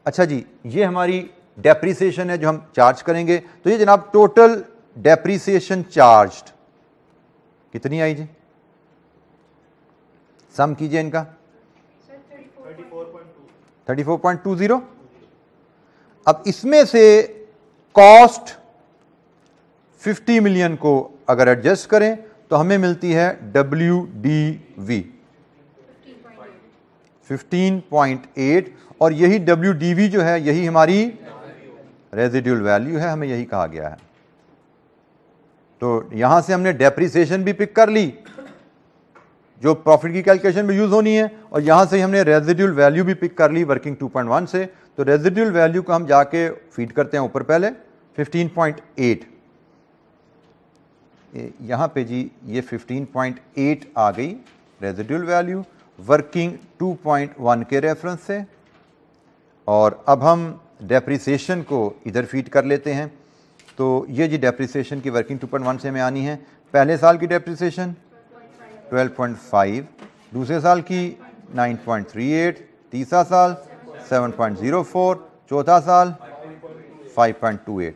अच्छा जी, ये हमारी डेप्रीसिएशन है जो हम चार्ज करेंगे। तो ये जनाब टोटल डेप्रीसिएशन चार्ज कितनी आई जी? सम कीजिए इनका। Thirty four point two zero. अब इसमें से कॉस्ट 50 मिलियन को अगर एडजस्ट करें तो हमें मिलती है W D V fifteen point eight और यही डब्ल्यू डी वी जो है, यही हमारी रेजिड्यूल वैल्यू है, हमें यही कहा गया है। तो यहाँ से हमने डेप्रिसिएशन भी पिक कर ली, जो प्रॉफिट की कैलकुलेशन में यूज़ होनी है, और यहाँ से हमने रेजिड्यूल वैल्यू भी पिक कर ली वर्किंग 2.1 से तो रेजिड्यूल वैल्यू को हम जाके फ़ीड करते हैं ऊपर पहले 15.8 यहाँ पे जी, ये 15.8 आ गई रेजिड्यूल वैल्यू वर्किंग 2.1 के रेफरेंस से। और अब हम डेप्रिसिएशन को इधर फ़ीड कर लेते हैं। तो ये जी डेप्रिसिएशन की वर्किंग 2.1 से हमें आनी है। पहले साल की डेप्रिसिएशन 12.5 दूसरे साल की 9.38 तीसरा साल 7.04 चौथा साल 5.28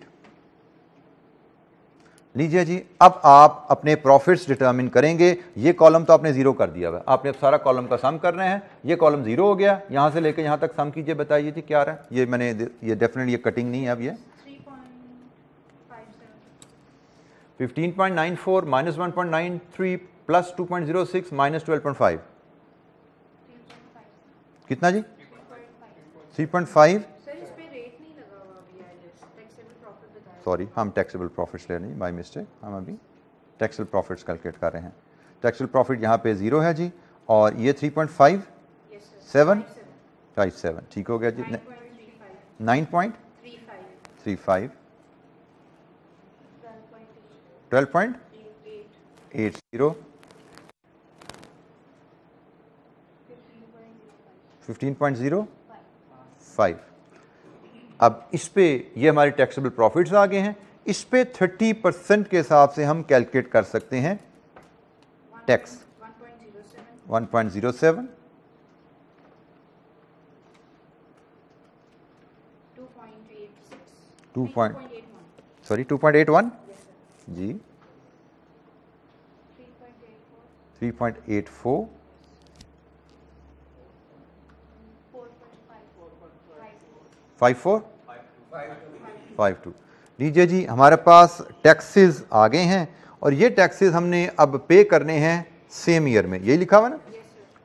लीजिए जी, अब आप अपने प्रॉफिट्स डिटरमिन करेंगे, ये कॉलम तो आपने ज़ीरो कर दिया हुआ आपने अब सारा कॉलम का सम कर रहे हैं, ये कॉलम ज़ीरो हो गया, यहाँ से लेकर यहाँ तक सम कीजिए, बताइए जी क्या रहा है। ये मैंने, ये डेफिनेटली ये कटिंग नहीं है अब ये। 15.94 माइनस 1.93 प्लस 2.06 माइनस 12.5 कितना जी? 3.5 सॉरी हम टैक्सेबल प्रॉफिट्स ले रहे हैं बाई मिस्टेक हम अभी टैक्सेबल प्रॉफिट्स कैलकुलेट कर रहे हैं। टैक्सेबल प्रॉफिट यहाँ पे ज़ीरो है जी और ये 3.5 सेवन फाइव सेवन ठीक हो गया जी। Nine point three five twelve point eight zero fifteen point zero five अब इस पे ये हमारे टैक्सेबल प्रॉफिट्स आ गए हैं। इस पे 30 परसेंट के हिसाब से हम कैलकुलेट कर सकते हैं टैक्स 1.07 टू पॉइंट सॉरी 2.81 जी। 3.84 फाइव फोर फाइव टू लीजिए जी हमारे पास टैक्सेस आ गए हैं और ये टैक्सेस हमने अब पे करने हैं सेम ईयर में। यही लिखा हुआ ना?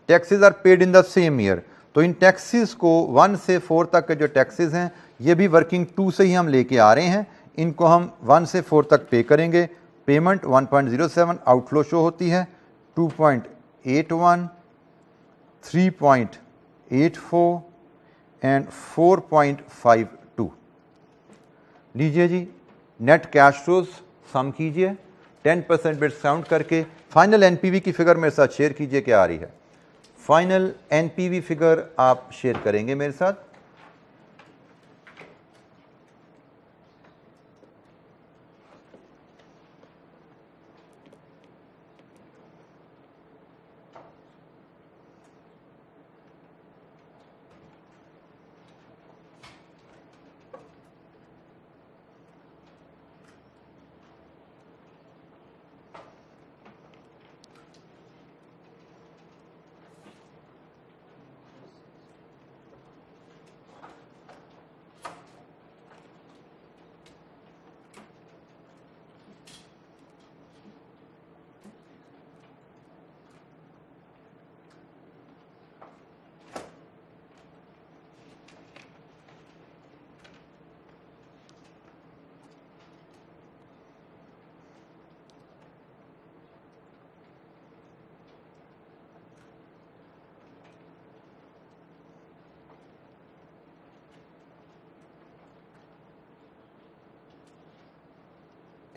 Taxes are paid in the same year तो इन टैक्सेस को वन से फोर तक के जो टैक्सेस हैं ये भी वर्किंग टू से ही हम लेके आ रहे हैं। इनको हम वन से फोर तक पे करेंगे। पेमेंट 1.07 आउटफ्लो शो होती है। 2.81 3.84 एंड 4.52 लीजिए जी नेट कैश फ्लोज सम कीजिए 10 परसेंट डिस्काउंट करके फाइनल एनपीवी की फिगर मेरे साथ शेयर कीजिए क्या आ रही है। फाइनल एनपीवी फिगर आप शेयर करेंगे मेरे साथ।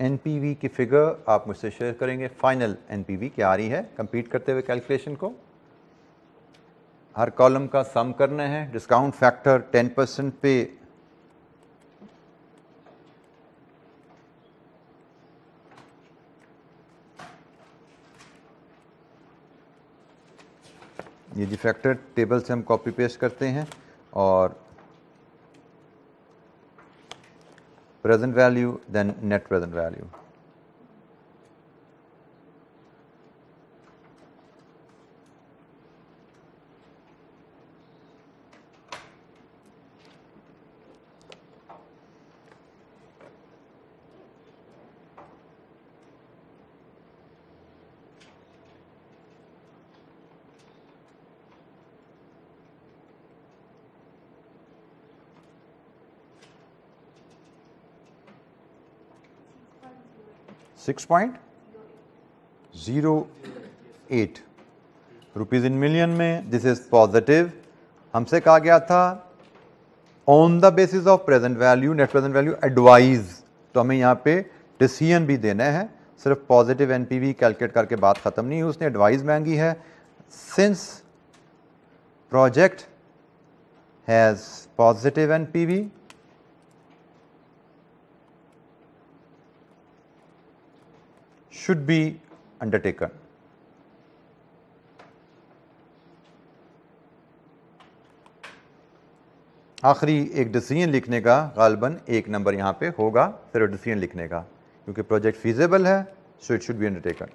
एनपीवी की फिगर आप मुझसे शेयर करेंगे। फाइनल एन क्या आ रही है? कंप्लीट करते हुए कैलकुलेशन को। हर कॉलम का सम करना है। डिस्काउंट फैक्टर 10 परसेंट पे ये जी फैक्टर टेबल से हम कॉपी पेस्ट करते हैं और present value then net present value. Six point zero eight rupees in million में। दिस इज़ पॉजिटिव हमसे कहा गया था on the basis of present value net present value advise तो हमें यहाँ पे डिसीज़न भी देना है। सिर्फ़ पॉजिटिव एनपीवी कैलकुलेट करके बात ख़त्म नहीं हुई। उसने एडवाइस मांगी है। Since project has positive NPV should be undertaken. आखिरी एक डिसीज़न लिखने का गालबन एक नंबर यहाँ पे होगा, फिर डिसीज़न लिखने का, क्योंकि प्रोजेक्ट फीजेबल है so it should be undertaken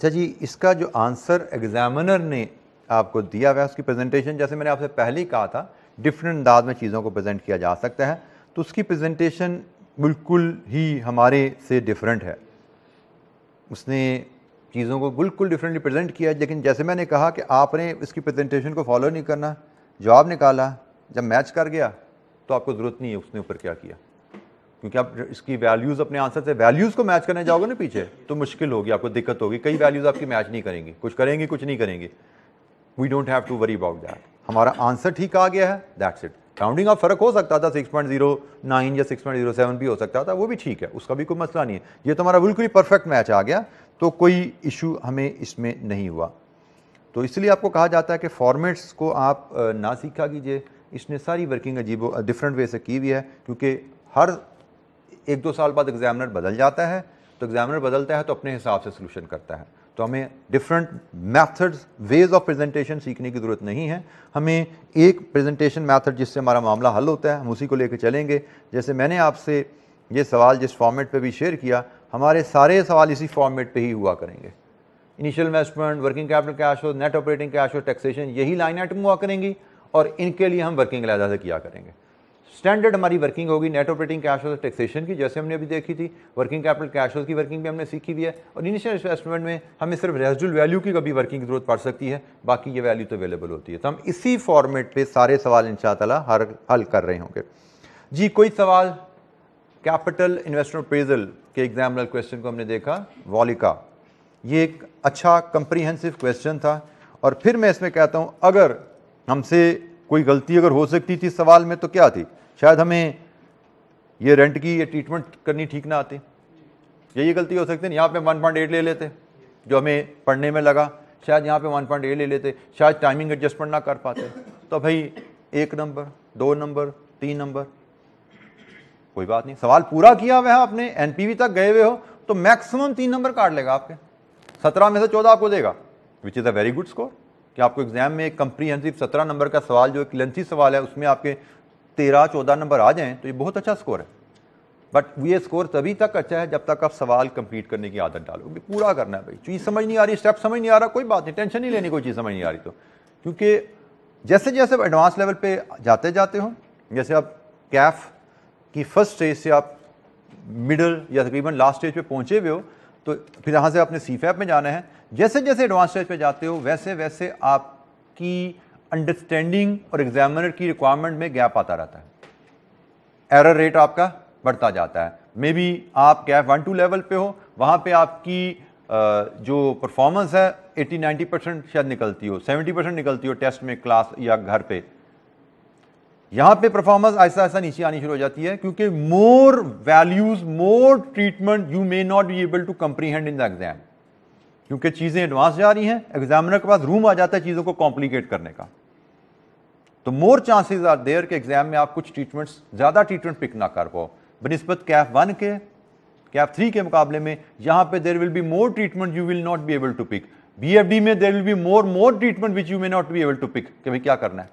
अच्छा जी, इसका जो आंसर एग्जामिनर ने आपको दिया हुआ है, उसकी प्रेजेंटेशन जैसे मैंने आपसे पहले ही कहा था डिफरेंट अंदाज में चीज़ों को प्रेजेंट किया जा सकता है तो उसकी प्रेजेंटेशन बिल्कुल ही हमारे से डिफरेंट है। उसने चीज़ों को बिल्कुल डिफरेंटली प्रेजेंट किया लेकिन जैसे मैंने कहा कि आपने इसकी प्रेजेंटेशन को फॉलो नहीं करना, जवाब निकाला, जब मैच कर गया तो आपको ज़रूरत नहीं है उसने ऊपर क्या किया। क्योंकि आप इसकी वैल्यूज़ अपने आंसर से वैल्यूज़ को मैच करने जाओगे ना पीछे तो मुश्किल होगी, आपको दिक्कत होगी। कई वैल्यूज़ आपकी मैच नहीं करेंगी। कुछ करेंगे, कुछ नहीं करेंगे। We don't have to worry about that हमारा आंसर ठीक आ गया है दैट्स इट काउंटिंग ऑफ़ फ़र्क हो सकता था 6.09 या 6.07 भी हो सकता था, वो भी ठीक है, उसका भी कोई मसला नहीं है। ये तो हमारा बिल्कुल ही परफेक्ट मैच आ गया तो कोई इशू हमें इसमें नहीं हुआ। तो इसलिए आपको कहा जाता है कि फॉर्मेट्स को आप ना सीखा कीजिए। इसने सारी वर्किंग अजीब डिफरेंट वे से की हुई है, क्योंकि हर एक दो साल बाद एग्जामिनर बदल जाता है तो एग्जामिनर बदलता है तो अपने हिसाब से सोल्यूशन करता है। तो हमें different methods ways of presentation सीखने की ज़रूरत नहीं है। हमें एक प्रेजेंटेशन मैथड जिससे हमारा मामला हल होता है, हम उसी को लेकर चलेंगे। जैसे मैंने आपसे ये सवाल जिस फॉर्मेट पे भी शेयर किया, हमारे सारे सवाल इसी फॉर्मेट पे ही हुआ करेंगे। Initial investment working capital cash हो नेट ऑपरेटिंग कैश हो टैक्सेशन यही लाइन आइटम हुआ करेंगी और इनके लिए हम वर्किंग अलहदा से किया करेंगे। स्टैंडर्ड हमारी वर्किंग होगी net operating cash flow taxation की, जैसे हमने अभी देखी थी। वर्किंग कैपिटल कैश की वर्किंग भी हमने सीखी हुई है। और इनिशियल इन्वेस्टमेंट में हमें सिर्फ़ रेजिडुअल वैल्यू की कभी वर्किंग की ज़रूरत पड़ सकती है, बाकी ये वैल्यू तो अवेलेबल होती है। तो हम इसी फॉर्मेट पे सारे सवाल इन हर हल कर रहे होंगे। जी, कोई सवाल? कैपिटल इन्वेस्टमेंट प्रेजल के एग्जामिनल क्वेश्चन को हमने देखा वॉलिका ये एक अच्छा कंप्रीहेंसिव क्वेश्चन था। और फिर मैं इसमें कहता हूँ, अगर हमसे कोई गलती अगर हो सकती थी सवाल में तो क्या थी? शायद हमें ये रेंट की, ये ट्रीटमेंट करनी ठीक ना आती। यही गलती हो सकती है यहाँ पे वन पॉइंट एट ले लेते, जो हमें पढ़ने में लगा। शायद यहाँ पे वन पॉइंट एट ले लेते, शायद टाइमिंग एडजस्टमेंट ना कर पाते। तो भाई, एक नंबर दो नंबर तीन नंबर कोई बात नहीं। सवाल पूरा किया हुआ है आपने एनपीवी तक गए हुए हो तो मैक्सिमम तीन नंबर काट लेगा आपके। सत्रह में से चौदह आपको देगा which is a very good score कि आपको एग्ज़ाम में एक कंप्रीहेंसिव सत्रह नंबर का सवाल, जो एक लेंथी सवाल है, उसमें आपके तेरह चौदह नंबर आ जाएँ तो ये बहुत अच्छा स्कोर है। बट ये स्कोर तभी तक अच्छा है जब तक आप सवाल कंप्लीट करने की आदत डालोगे। पूरा करना है भाई। चीज़ समझ नहीं आ रही स्टेप समझ नहीं आ रहा, कोई बात नहीं टेंशन नहीं लेनी कोई चीज़ समझ नहीं आ रही तो। क्योंकि जैसे जैसे आप एडवांस लेवल पे जाते जाते हो, जैसे आप कैफ की फ़र्स्ट स्टेज से आप मिडल या तकरीबन लास्ट स्टेज पे पहुँचे हुए हो तो फिर यहाँ से आपने सी में जाना है। जैसे जैसे एडवांस स्टेज पे जाते हो, वैसे वैसे आपकी अंडरस्टैंडिंग और एग्जामिनर की रिक्वायरमेंट में गैप आता रहता है। एरर रेट आपका बढ़ता जाता है। मे बी आप कैफ वन टू लेवल पे हो, वहाँ पे आपकी जो परफॉर्मेंस है 80-90 परसेंट शायद निकलती हो 70 परसेंट निकलती हो टेस्ट में क्लास या घर पे। यहाँ पे परफॉर्मेंस ऐसा ऐसा नीचे आनी शुरू हो जाती है, क्योंकि more values more treatment you may not be able to comprehend in the exam क्योंकि चीज़ें एडवांस जा रही हैं एग्जामिनर के पास रूम आ जाता है चीज़ों को कॉम्प्लिकेट करने का। तो मोर चांसेस आर देयर के एग्ज़ाम में आप कुछ ट्रीटमेंट्स ज़्यादा ट्रीटमेंट पिक ना कर पाओ। बनस्बत कैफ वन के कैफ थ्री के मुकाबले में यहाँ पे there will be more treatment you will not be able to pick B में there will be more more treatment which you may not be able to pick कि भाई क्या करना है।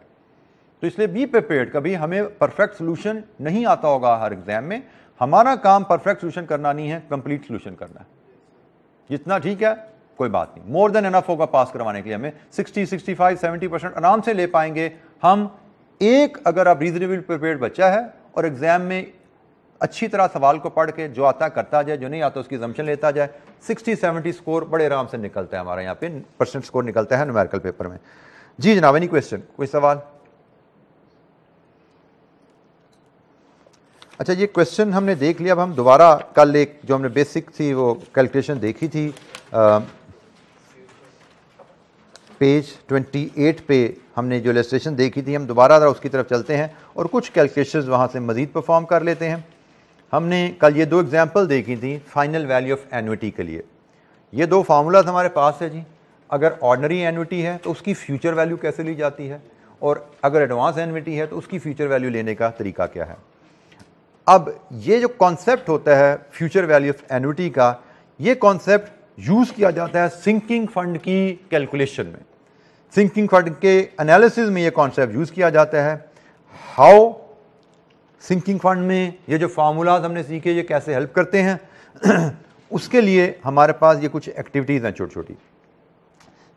तो इसलिए बी प्रिपेयर्ड कभी हमें परफेक्ट सोल्यूशन नहीं आता होगा हर एग्ज़ाम में। हमारा काम परफेक्ट सोल्यूशन करना नहीं है कंप्लीट सोल्यूशन करना है। जितना ठीक है कोई बात नहीं। मोर देन एनफ होगा पास करवाने के लिए हमें। 60 65 70 परसेंट आराम से ले पाएँगे। हम एक अगर आप रीजनेबल प्रिपेयर बच्चा है और एग्ज़ाम में अच्छी तरह सवाल को पढ़ के जो आता करता जाए जो नहीं आता उसकी जमशन लेता जाए 60 70 स्कोर बड़े आराम से निकलता है हमारे यहाँ पे। परसेंट स्कोर निकलता है न्यूमेरिकल पेपर में। जी जनाब एनी क्वेश्चन कोई सवाल? अच्छा ये क्वेश्चन हमने देख लिया। अब हम दोबारा कल एक जो हमने बेसिक थी वो कैलकुलेशन देखी थी। आ, पेज 28 पे हमने जो इलेस्ट्रेशन देखी थी, हम दोबारा ज़रा उसकी तरफ़ चलते हैं और कुछ कैलकुलेशन वहाँ से मज़ीद परफॉर्म कर लेते हैं। हमने कल ये दो एग्ज़ाम्पल देखी थी फाइनल वैल्यू ऑफ़ एनुटी के लिए। ये दो फार्मूलाज हमारे पास है जी। अगर ऑर्डनरी एनुटी है तो उसकी फ्यूचर वैल्यू कैसे ली जाती है? और अगर एडवांस एनुटी है तो उसकी फ्यूचर वैल्यू लेने का तरीका क्या है? अब ये जो कॉन्सेप्ट होता है फ्यूचर वैल्यू ऑफ़ एनुटी का, ये कॉन्सेप्ट यूज़ किया जाता है सिंकिंग फंड की कैलकुलेशन में। सिंकिंग फंड के एनालिसिस में ये कॉन्सेप्ट यूज़ किया जाता है। हाउ सिंकिंग फंड में ये जो फार्मूलाज हमने सीखे, ये कैसे हेल्प करते हैं? उसके लिए हमारे पास ये कुछ एक्टिविटीज़ हैं छोटी छोटी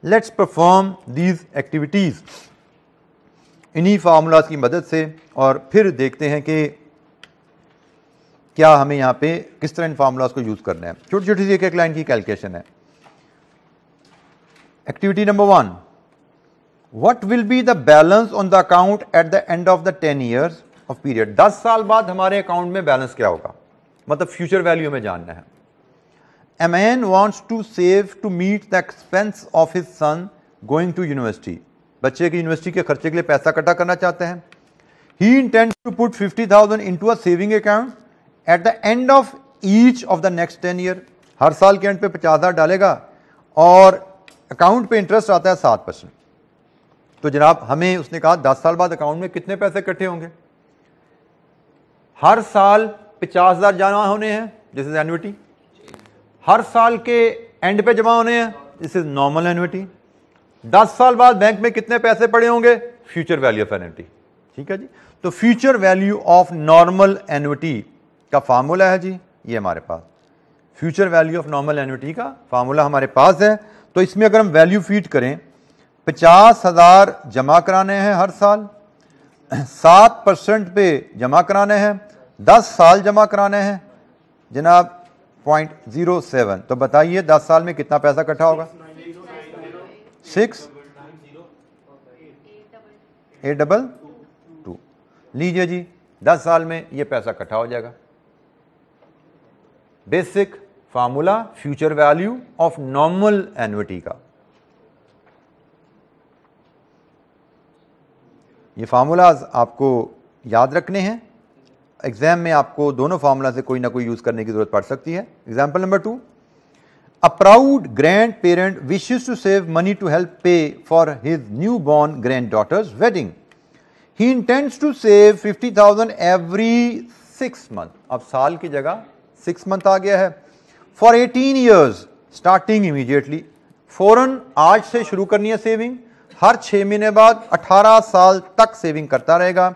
लेट्स परफॉर्म दीज एक्टिविटीज़ इन्हीं फार्मूलाज की मदद से और फिर देखते हैं कि क्या हमें यहाँ पे किस तरह इन फार्मूलाज को यूज़ करना है? छोटी छोटी सी एक एक लाइन की कैलकुलेशन है। Activity number one what will be the balance on the account at the end of the ten years of period दस साल बाद हमारे अकाउंट में बैलेंस क्या होगा? मतलब फ्यूचर वैल्यू में जानना है। A man wants to save to meet the expense of his son going to university बच्चे की यूनिवर्सिटी के खर्चे के लिए पैसा इकट्ठा करना चाहते हैं। He intend to put fifty thousand into a saving account at the end of each of the next ten year हर साल के एंड पे पचास हज़ार डालेगा और अकाउंट पे इंटरेस्ट आता है सात परसेंट तो जनाब, हमें उसने कहा, दस साल बाद अकाउंट में कितने पैसे इकट्ठे होंगे? हर साल पचास हज़ार जमा होने हैं दिस इज़ एनुटी हर साल के एंड पे जमा होने हैं दिस इज़ नॉर्मल एनुटी दस साल बाद बैंक में कितने पैसे पड़े होंगे? फ्यूचर वैल्यू ऑफ़ एनुटी ठीक है जी? तो future value of normal annuity का फार्मूला है जी, ये हमारे पास। Future value of normal annuity का फार्मूला हमारे पास है। तो इसमें अगर हम वैल्यू फ़ीड करें, पचास हज़ार जमा कराने हैं हर साल, सात परसेंट पे जमा कराने हैं, दस साल जमा कराने हैं, जनाब पॉइंट ज़ीरो सेवन। तो बताइए, दस साल में कितना पैसा इकट्ठा होगा? सिक्स? Eight double two. लीजिए जी, दस साल में ये पैसा इकट्ठा हो जाएगा। Basic formula future value of normal annuity का। ये फार्मूलाज आपको याद रखने हैं। एग्ज़ाम में आपको दोनों फार्मूला से कोई ना कोई यूज़ करने की ज़रूरत पड़ सकती है। Example number two a proud grandparent wishes to save money to help pay for his newborn granddaughter's wedding he intends to save fifty thousand every six month अब साल की जगह सिक्स मंथ आ गया है। For eighteen years starting immediately फ़ौरन आज से शुरू करनी है सेविंग हर छह महीने बाद 18 साल तक सेविंग करता रहेगा।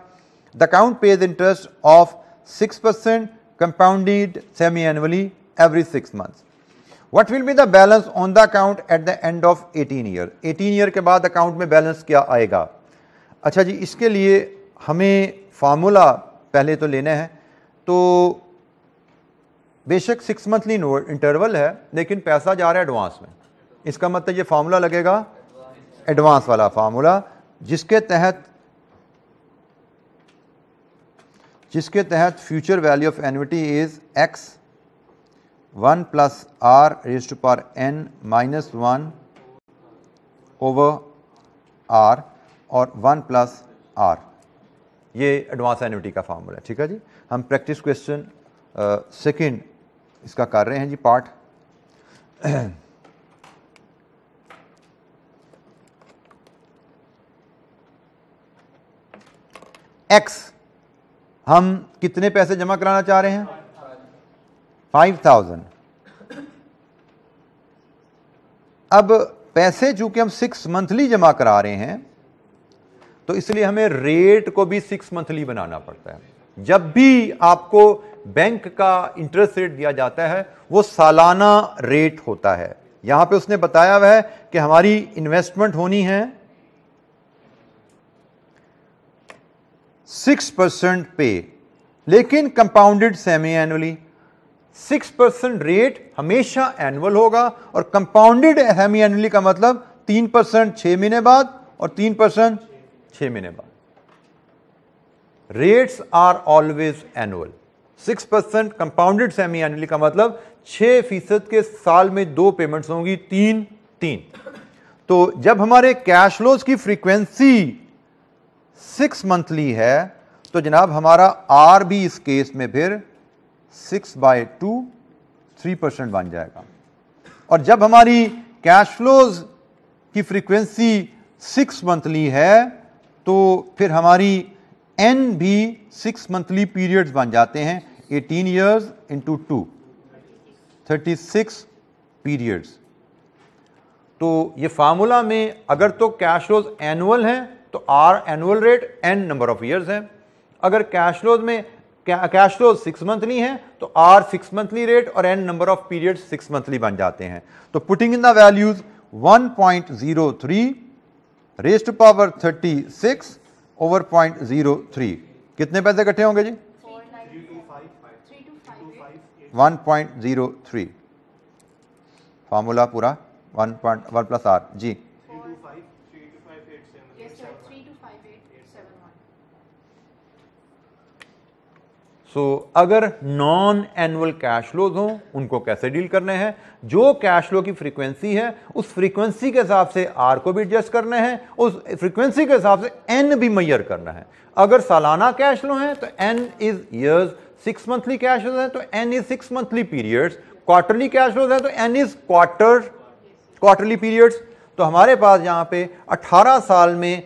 The account pays interest of six percent compounded semi annually every six month what will be the balance on the account at the end of 18 year 18 year के बाद अकाउंट में बैलेंस क्या आएगा? अच्छा जी, इसके लिए हमें फार्मूला पहले तो लेना है। तो बेशक सिक्स मंथली इंटरवल है, लेकिन पैसा जा रहा है एडवांस में। इसका मतलब ये फार्मूला लगेगा एडवांस वाला फार्मूला जिसके तहत जिसके तहत future value of annuity is X one plus r raise to power n minus one over r और वन प्लस आर ये एडवांस एनविटी का फार्मूला है, ठीक है जी? हम प्रैक्टिस क्वेश्चन सेकंड इसका कर रहे हैं जी पार्ट एक्स हम कितने पैसे जमा कराना चाह रहे हैं? फाइव थाउज़ेंड अब पैसे चूँकि हम सिक्स मंथली जमा करा रहे हैं तो इसलिए हमें रेट को भी सिक्स मंथली बनाना पड़ता है। जब भी आपको बैंक का इंटरेस्ट रेट दिया जाता है, वो सालाना रेट होता है। यहाँ पे उसने बताया हुआ है कि हमारी इन्वेस्टमेंट होनी है सिक्स परसेंट पे, लेकिन compounded semi annually six percent rate हमेशा एनुअल होगा और कंपाउंडेड सेमी एनुअली का मतलब तीन परसेंट छह महीने बाद और तीन परसेंट छह महीने बाद। Rates are always annual six percent compounded semi annually का मतलब छह फ़ीसद के साल में दो पेमेंट्स होंगी, तीन तीन। तो जब हमारे कैश फ्लोज की फ्रीक्वेंसी सिक्स मंथली है तो जनाब हमारा आर भी इस केस में फिर six by two three percent बन जाएगा। और जब हमारी कैश फ्लोज की फ्रीक्वेंसी सिक्स मंथली है तो फिर हमारी एन भी सिक्स मंथली पीरियड्स बन जाते हैं eighteen years into two thirty six periods तो ये फार्मूला में अगर तो कैश फ्लोज एनुअल हैं तो r annual rate n number of years है. अगर कैश फ्लोज में कैश फ्लोज सिक्स मंथली है तो आर सिक्स मंथली रेट और n number of period six monthly बन जाते हैं. तो putting in the values 1.03 three raised power 36 over point zero three कितने पैसे इकट्ठे होंगे जी? 1.03 फार्मूला पूरा 1.1 प्लस आर जी. सो so, अगर नॉन एनुअल कैश फ्लोज हों उनको कैसे डील करने हैं? जो कैश फ्लो की फ्रीक्वेंसी है उस फ्रीक्वेंसी के हिसाब से आर को भी एडजस्ट करना है उस फ्रीक्वेंसी के हिसाब से एन भी मैयर करना है। अगर सालाना कैश फ्लो है तो n is years six monthly cash flow है तो n is six monthly periods quarterly cash flow है तो n is quarter quarterly periods तो हमारे पास यहाँ पे 18 साल में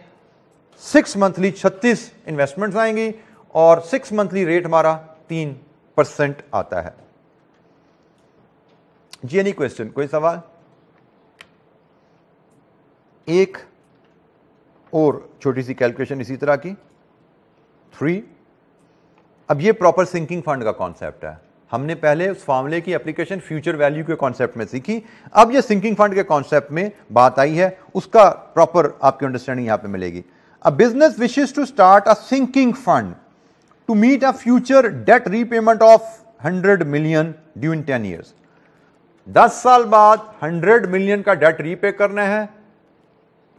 सिक्स मंथली 36 इन्वेस्टमेंट्स आएँगी। और सिक्स मंथली रेट हमारा तीन परसेंट आता है। जी एनी क्वेश्चन कोई सवाल? एक और छोटी सी कैलकुलेशन इसी तरह की। थ्री अब ये प्रॉपर सिंकिंग फंड का कॉन्सेप्ट है। हमने पहले उस फॉर्मूले की एप्लीकेशन फ्यूचर वैल्यू के कॉन्सेप्ट में सीखी। अब ये सिंकिंग फंड के कॉन्सेप्ट में बात आई है, उसका प्रॉपर आपकी अंडरस्टैंडिंग यहाँ पे मिलेगी। A business wishes to start a sinking fund to meet a future date repayment of 100 million due in 10 years 10 साल बाद 100 मिलियन का डेट रीपे करना है।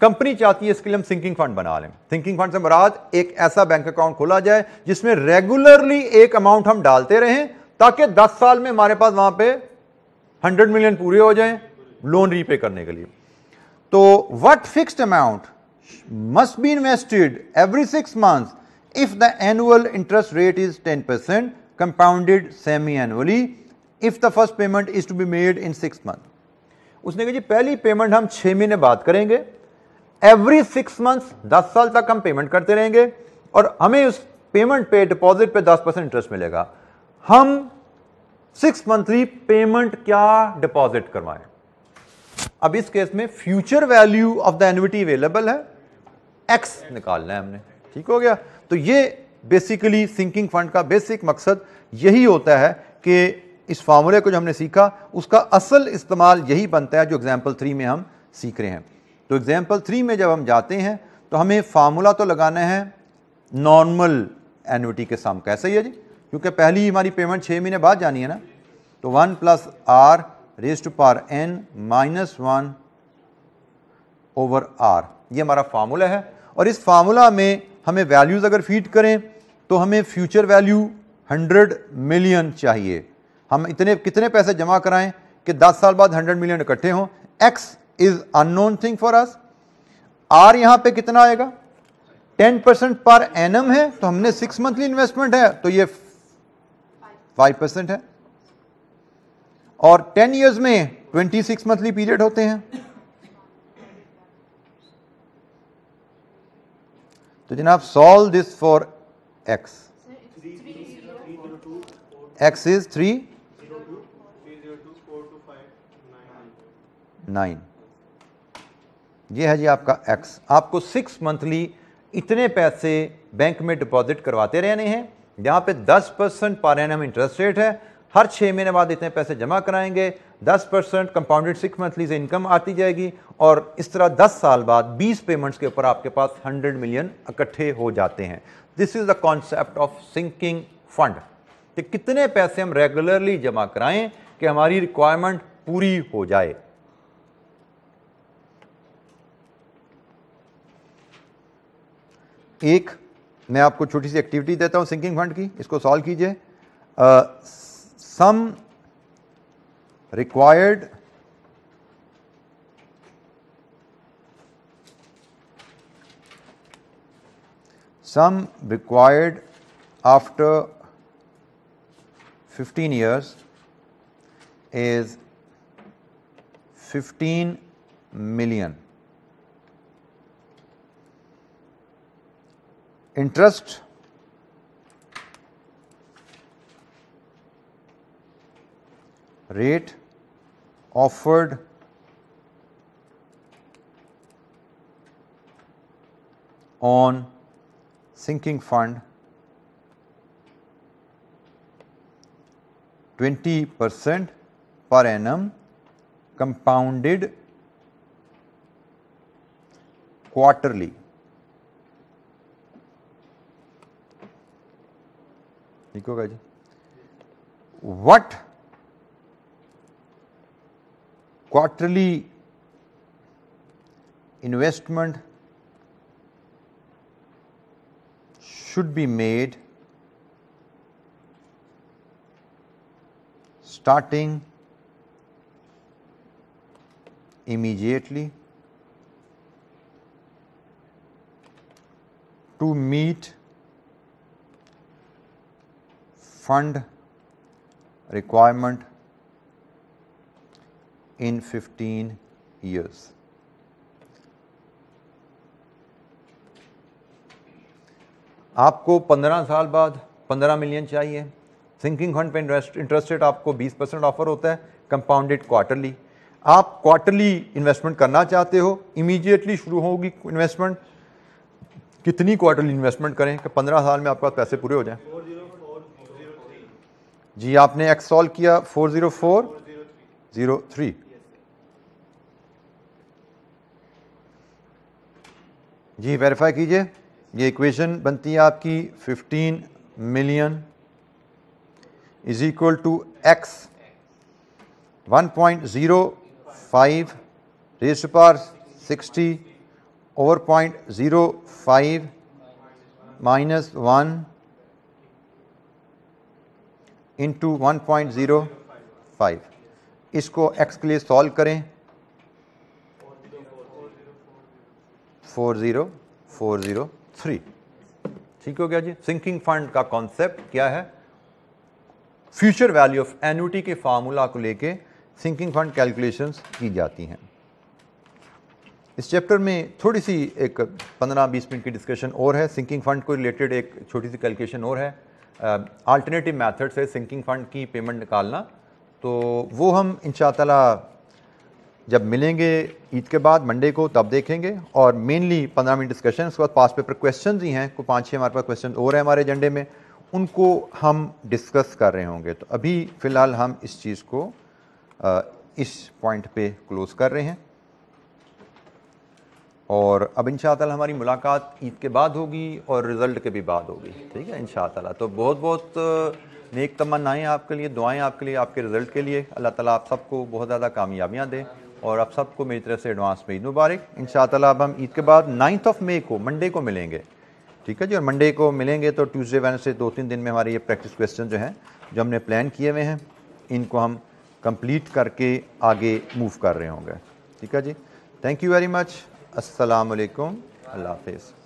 कंपनी चाहती है इसके लिए हम सिंकिंग फंड बना लें। सिंकिंग फंड से मुराद एक ऐसा बैंक अकाउंट खोला जाए जिसमें रेगुलरली एक अमाउंट हम डालते रहें ताकि 10 साल में हमारे पास वहाँ पे 100 मिलियन पूरे हो जाएँ लोन रीपे करने के लिए। तो what fixed amount must be invested every six months if the annual interest rate is 10 percent compounded semi annually if the first payment is to be made in six month उसने कहा जी, पहली पेमेंट हम छह महीने बाद करेंगे। एवरी सिक्स मंथ्स दस साल तक हम पेमेंट करते रहेंगे और हमें उस पेमेंट पे डिपॉजिट पे दस परसेंट इंटरेस्ट मिलेगा। हम सिक्स मंथली पेमेंट क्या डिपॉजिट करवाएँ? अब इस केस में future value of the annuity available है। एक्स निकालना है हमने। ठीक हो गया? तो ये बेसिकली सिंकिंग फंड का बेसिक मकसद यही होता है कि इस फार्मूले को जो हमने सीखा, उसका असल इस्तेमाल यही बनता है जो एग्ज़ाम्पल थ्री में हम सीख रहे हैं। तो एग्ज़ाम्पल थ्री में जब हम जाते हैं तो हमें फार्मूला तो लगाना है नॉर्मल एनुटी के सम कैसे ही है जी? क्योंकि पहली हमारी पेमेंट छः महीने बाद जानी है ना? तो one plus r raised to power n minus one over r ये हमारा फार्मूला है। और इस फार्मूला में हमें वैल्यूज़ अगर फ़ीड करें तो हमें फ्यूचर वैल्यू हंड्रेड मिलियन चाहिए। हम इतने, कितने पैसे जमा कराएँ कि 10 साल बाद 100 मिलियन इकट्ठे हों? X is unknown thing for us r यहाँ पे कितना आएगा? 10 परसेंट पर एनम है तो हमने सिक्स मंथली इन्वेस्टमेंट है तो ये फाइव परसेंट है। और टेन ईयर्स में ट्वेंटी सिक्स मंथली पीरियड होते हैं। तो जनाब solve this for x x is three nine ये है जी आपका एक्स आपको सिक्स मंथली इतने पैसे बैंक में डिपॉजिट करवाते रहने हैं। यहाँ पे 10 percent per annum interest rate है। हर छः महीने बाद इतने पैसे जमा कराएँगे। 10 परसेंट कंपाउंडेड सिक्स मंथली से इनकम आती जाएगी और इस तरह 10 साल बाद 20 पेमेंट्स के ऊपर आपके पास 100 मिलियन इकट्ठे हो जाते हैं। This is the concept of sinking fund कि कितने पैसे हम रेगुलरली जमा कराएँ कि हमारी रिक्वायरमेंट पूरी हो जाए। एक, मैं आपको छोटी सी एक्टिविटी देता हूँ सिंकिंग फंड की, इसको सॉल्व कीजिए। Sum required some required after 15 years is 15 million. Interest rate offered on sinking fund 20 percent per annum compounded quarterly ठीक होगा जी what quarterly investment should be made starting immediately to meet fund requirement in 15 years. आपको 15 साल बाद 15 मिलियन चाहिए। सिंकिंग फंड पे इंटरेस्ट रेट आपको 20 परसेंट ऑफ़र होता है कंपाउंडेड क्वार्टरली आप क्वार्टरली इन्वेस्टमेंट करना चाहते हो इमीडिएटली शुरू होगी इन्वेस्टमेंट कितनी क्वार्टरली इन्वेस्टमेंट करें कि पंद्रह साल में आपके पास पैसे पूरे हो जाएँ? जी, आपने एक्स सॉल्व किया four zero four zero three जी वेरीफाई कीजिए। ये इक्वेशन बनती है आपकी 15 million is equal to x 1.05 point zero five raised power 60 over point zero five minus one into one point zero five इसको एक्स के लिए सॉल्व करें। Four zero four zero, three. ठीक हो गया जी? सिंकिंग फंड का कॉन्सेप्ट क्या है? फ्यूचर वैल्यू ऑफ़ एन्यूटी के फार्मूला को लेके सिंकिंग फंड कैलकुलेशंस की जाती हैं। इस चैप्टर में थोड़ी सी एक 15-20 मिनट की डिस्कशन और है। सिंकिंग फंड को रिलेटेड एक छोटी सी कैलकुलेशन और है। अल्टरनेटिव मेथड से सिंकिंग फंड की पेमेंट निकालना। तो वो हम इन जब मिलेंगे ईद के बाद, मंडे को, तब देखेंगे। और मेनली पंद्रह मिनट डिस्कशन उसके बाद पास पेपर क्वेश्चन ही हैं। को पाँच छः हमारे पास क्वेश्चन और हैं हमारे एजेंडे में। उनको हम डिस्कस कर रहे होंगे। तो अभी फ़िलहाल हम इस चीज़ को इस पॉइंट पे क्लोज़ कर रहे हैं। और अब इन हमारी मुलाकात ईद के बाद होगी और रिज़ल्ट के भी बाद होगी। ठीक है? इन तो बहुत बहुत नेक तमन्नाएँ आपके लिए, दुआएँ आपके लिए, आपके रिज़ल्ट के लिए। अल्लाह ताला आप सबको बहुत ज़्यादा कामयाबियाँ दें। और आप सबको मेरी तरफ़ से एडवांस में ईद मुबारक। इन अब हम ईद के बाद नाइन्थ ऑफ़ मे को मंडे को मिलेंगे। ठीक है जी? और मंडे को मिलेंगे तो ट्यूसडे वेनसडे दो तीन दिन में हमारे ये प्रैक्टिस क्वेश्चन जो हैं, जो हमने प्लान किए हुए हैं, इनको हम कंप्लीट करके आगे मूव कर रहे होंगे। ठीक है जी? थैंक यू वेरी मच असलकम अल्लाह हाफिज़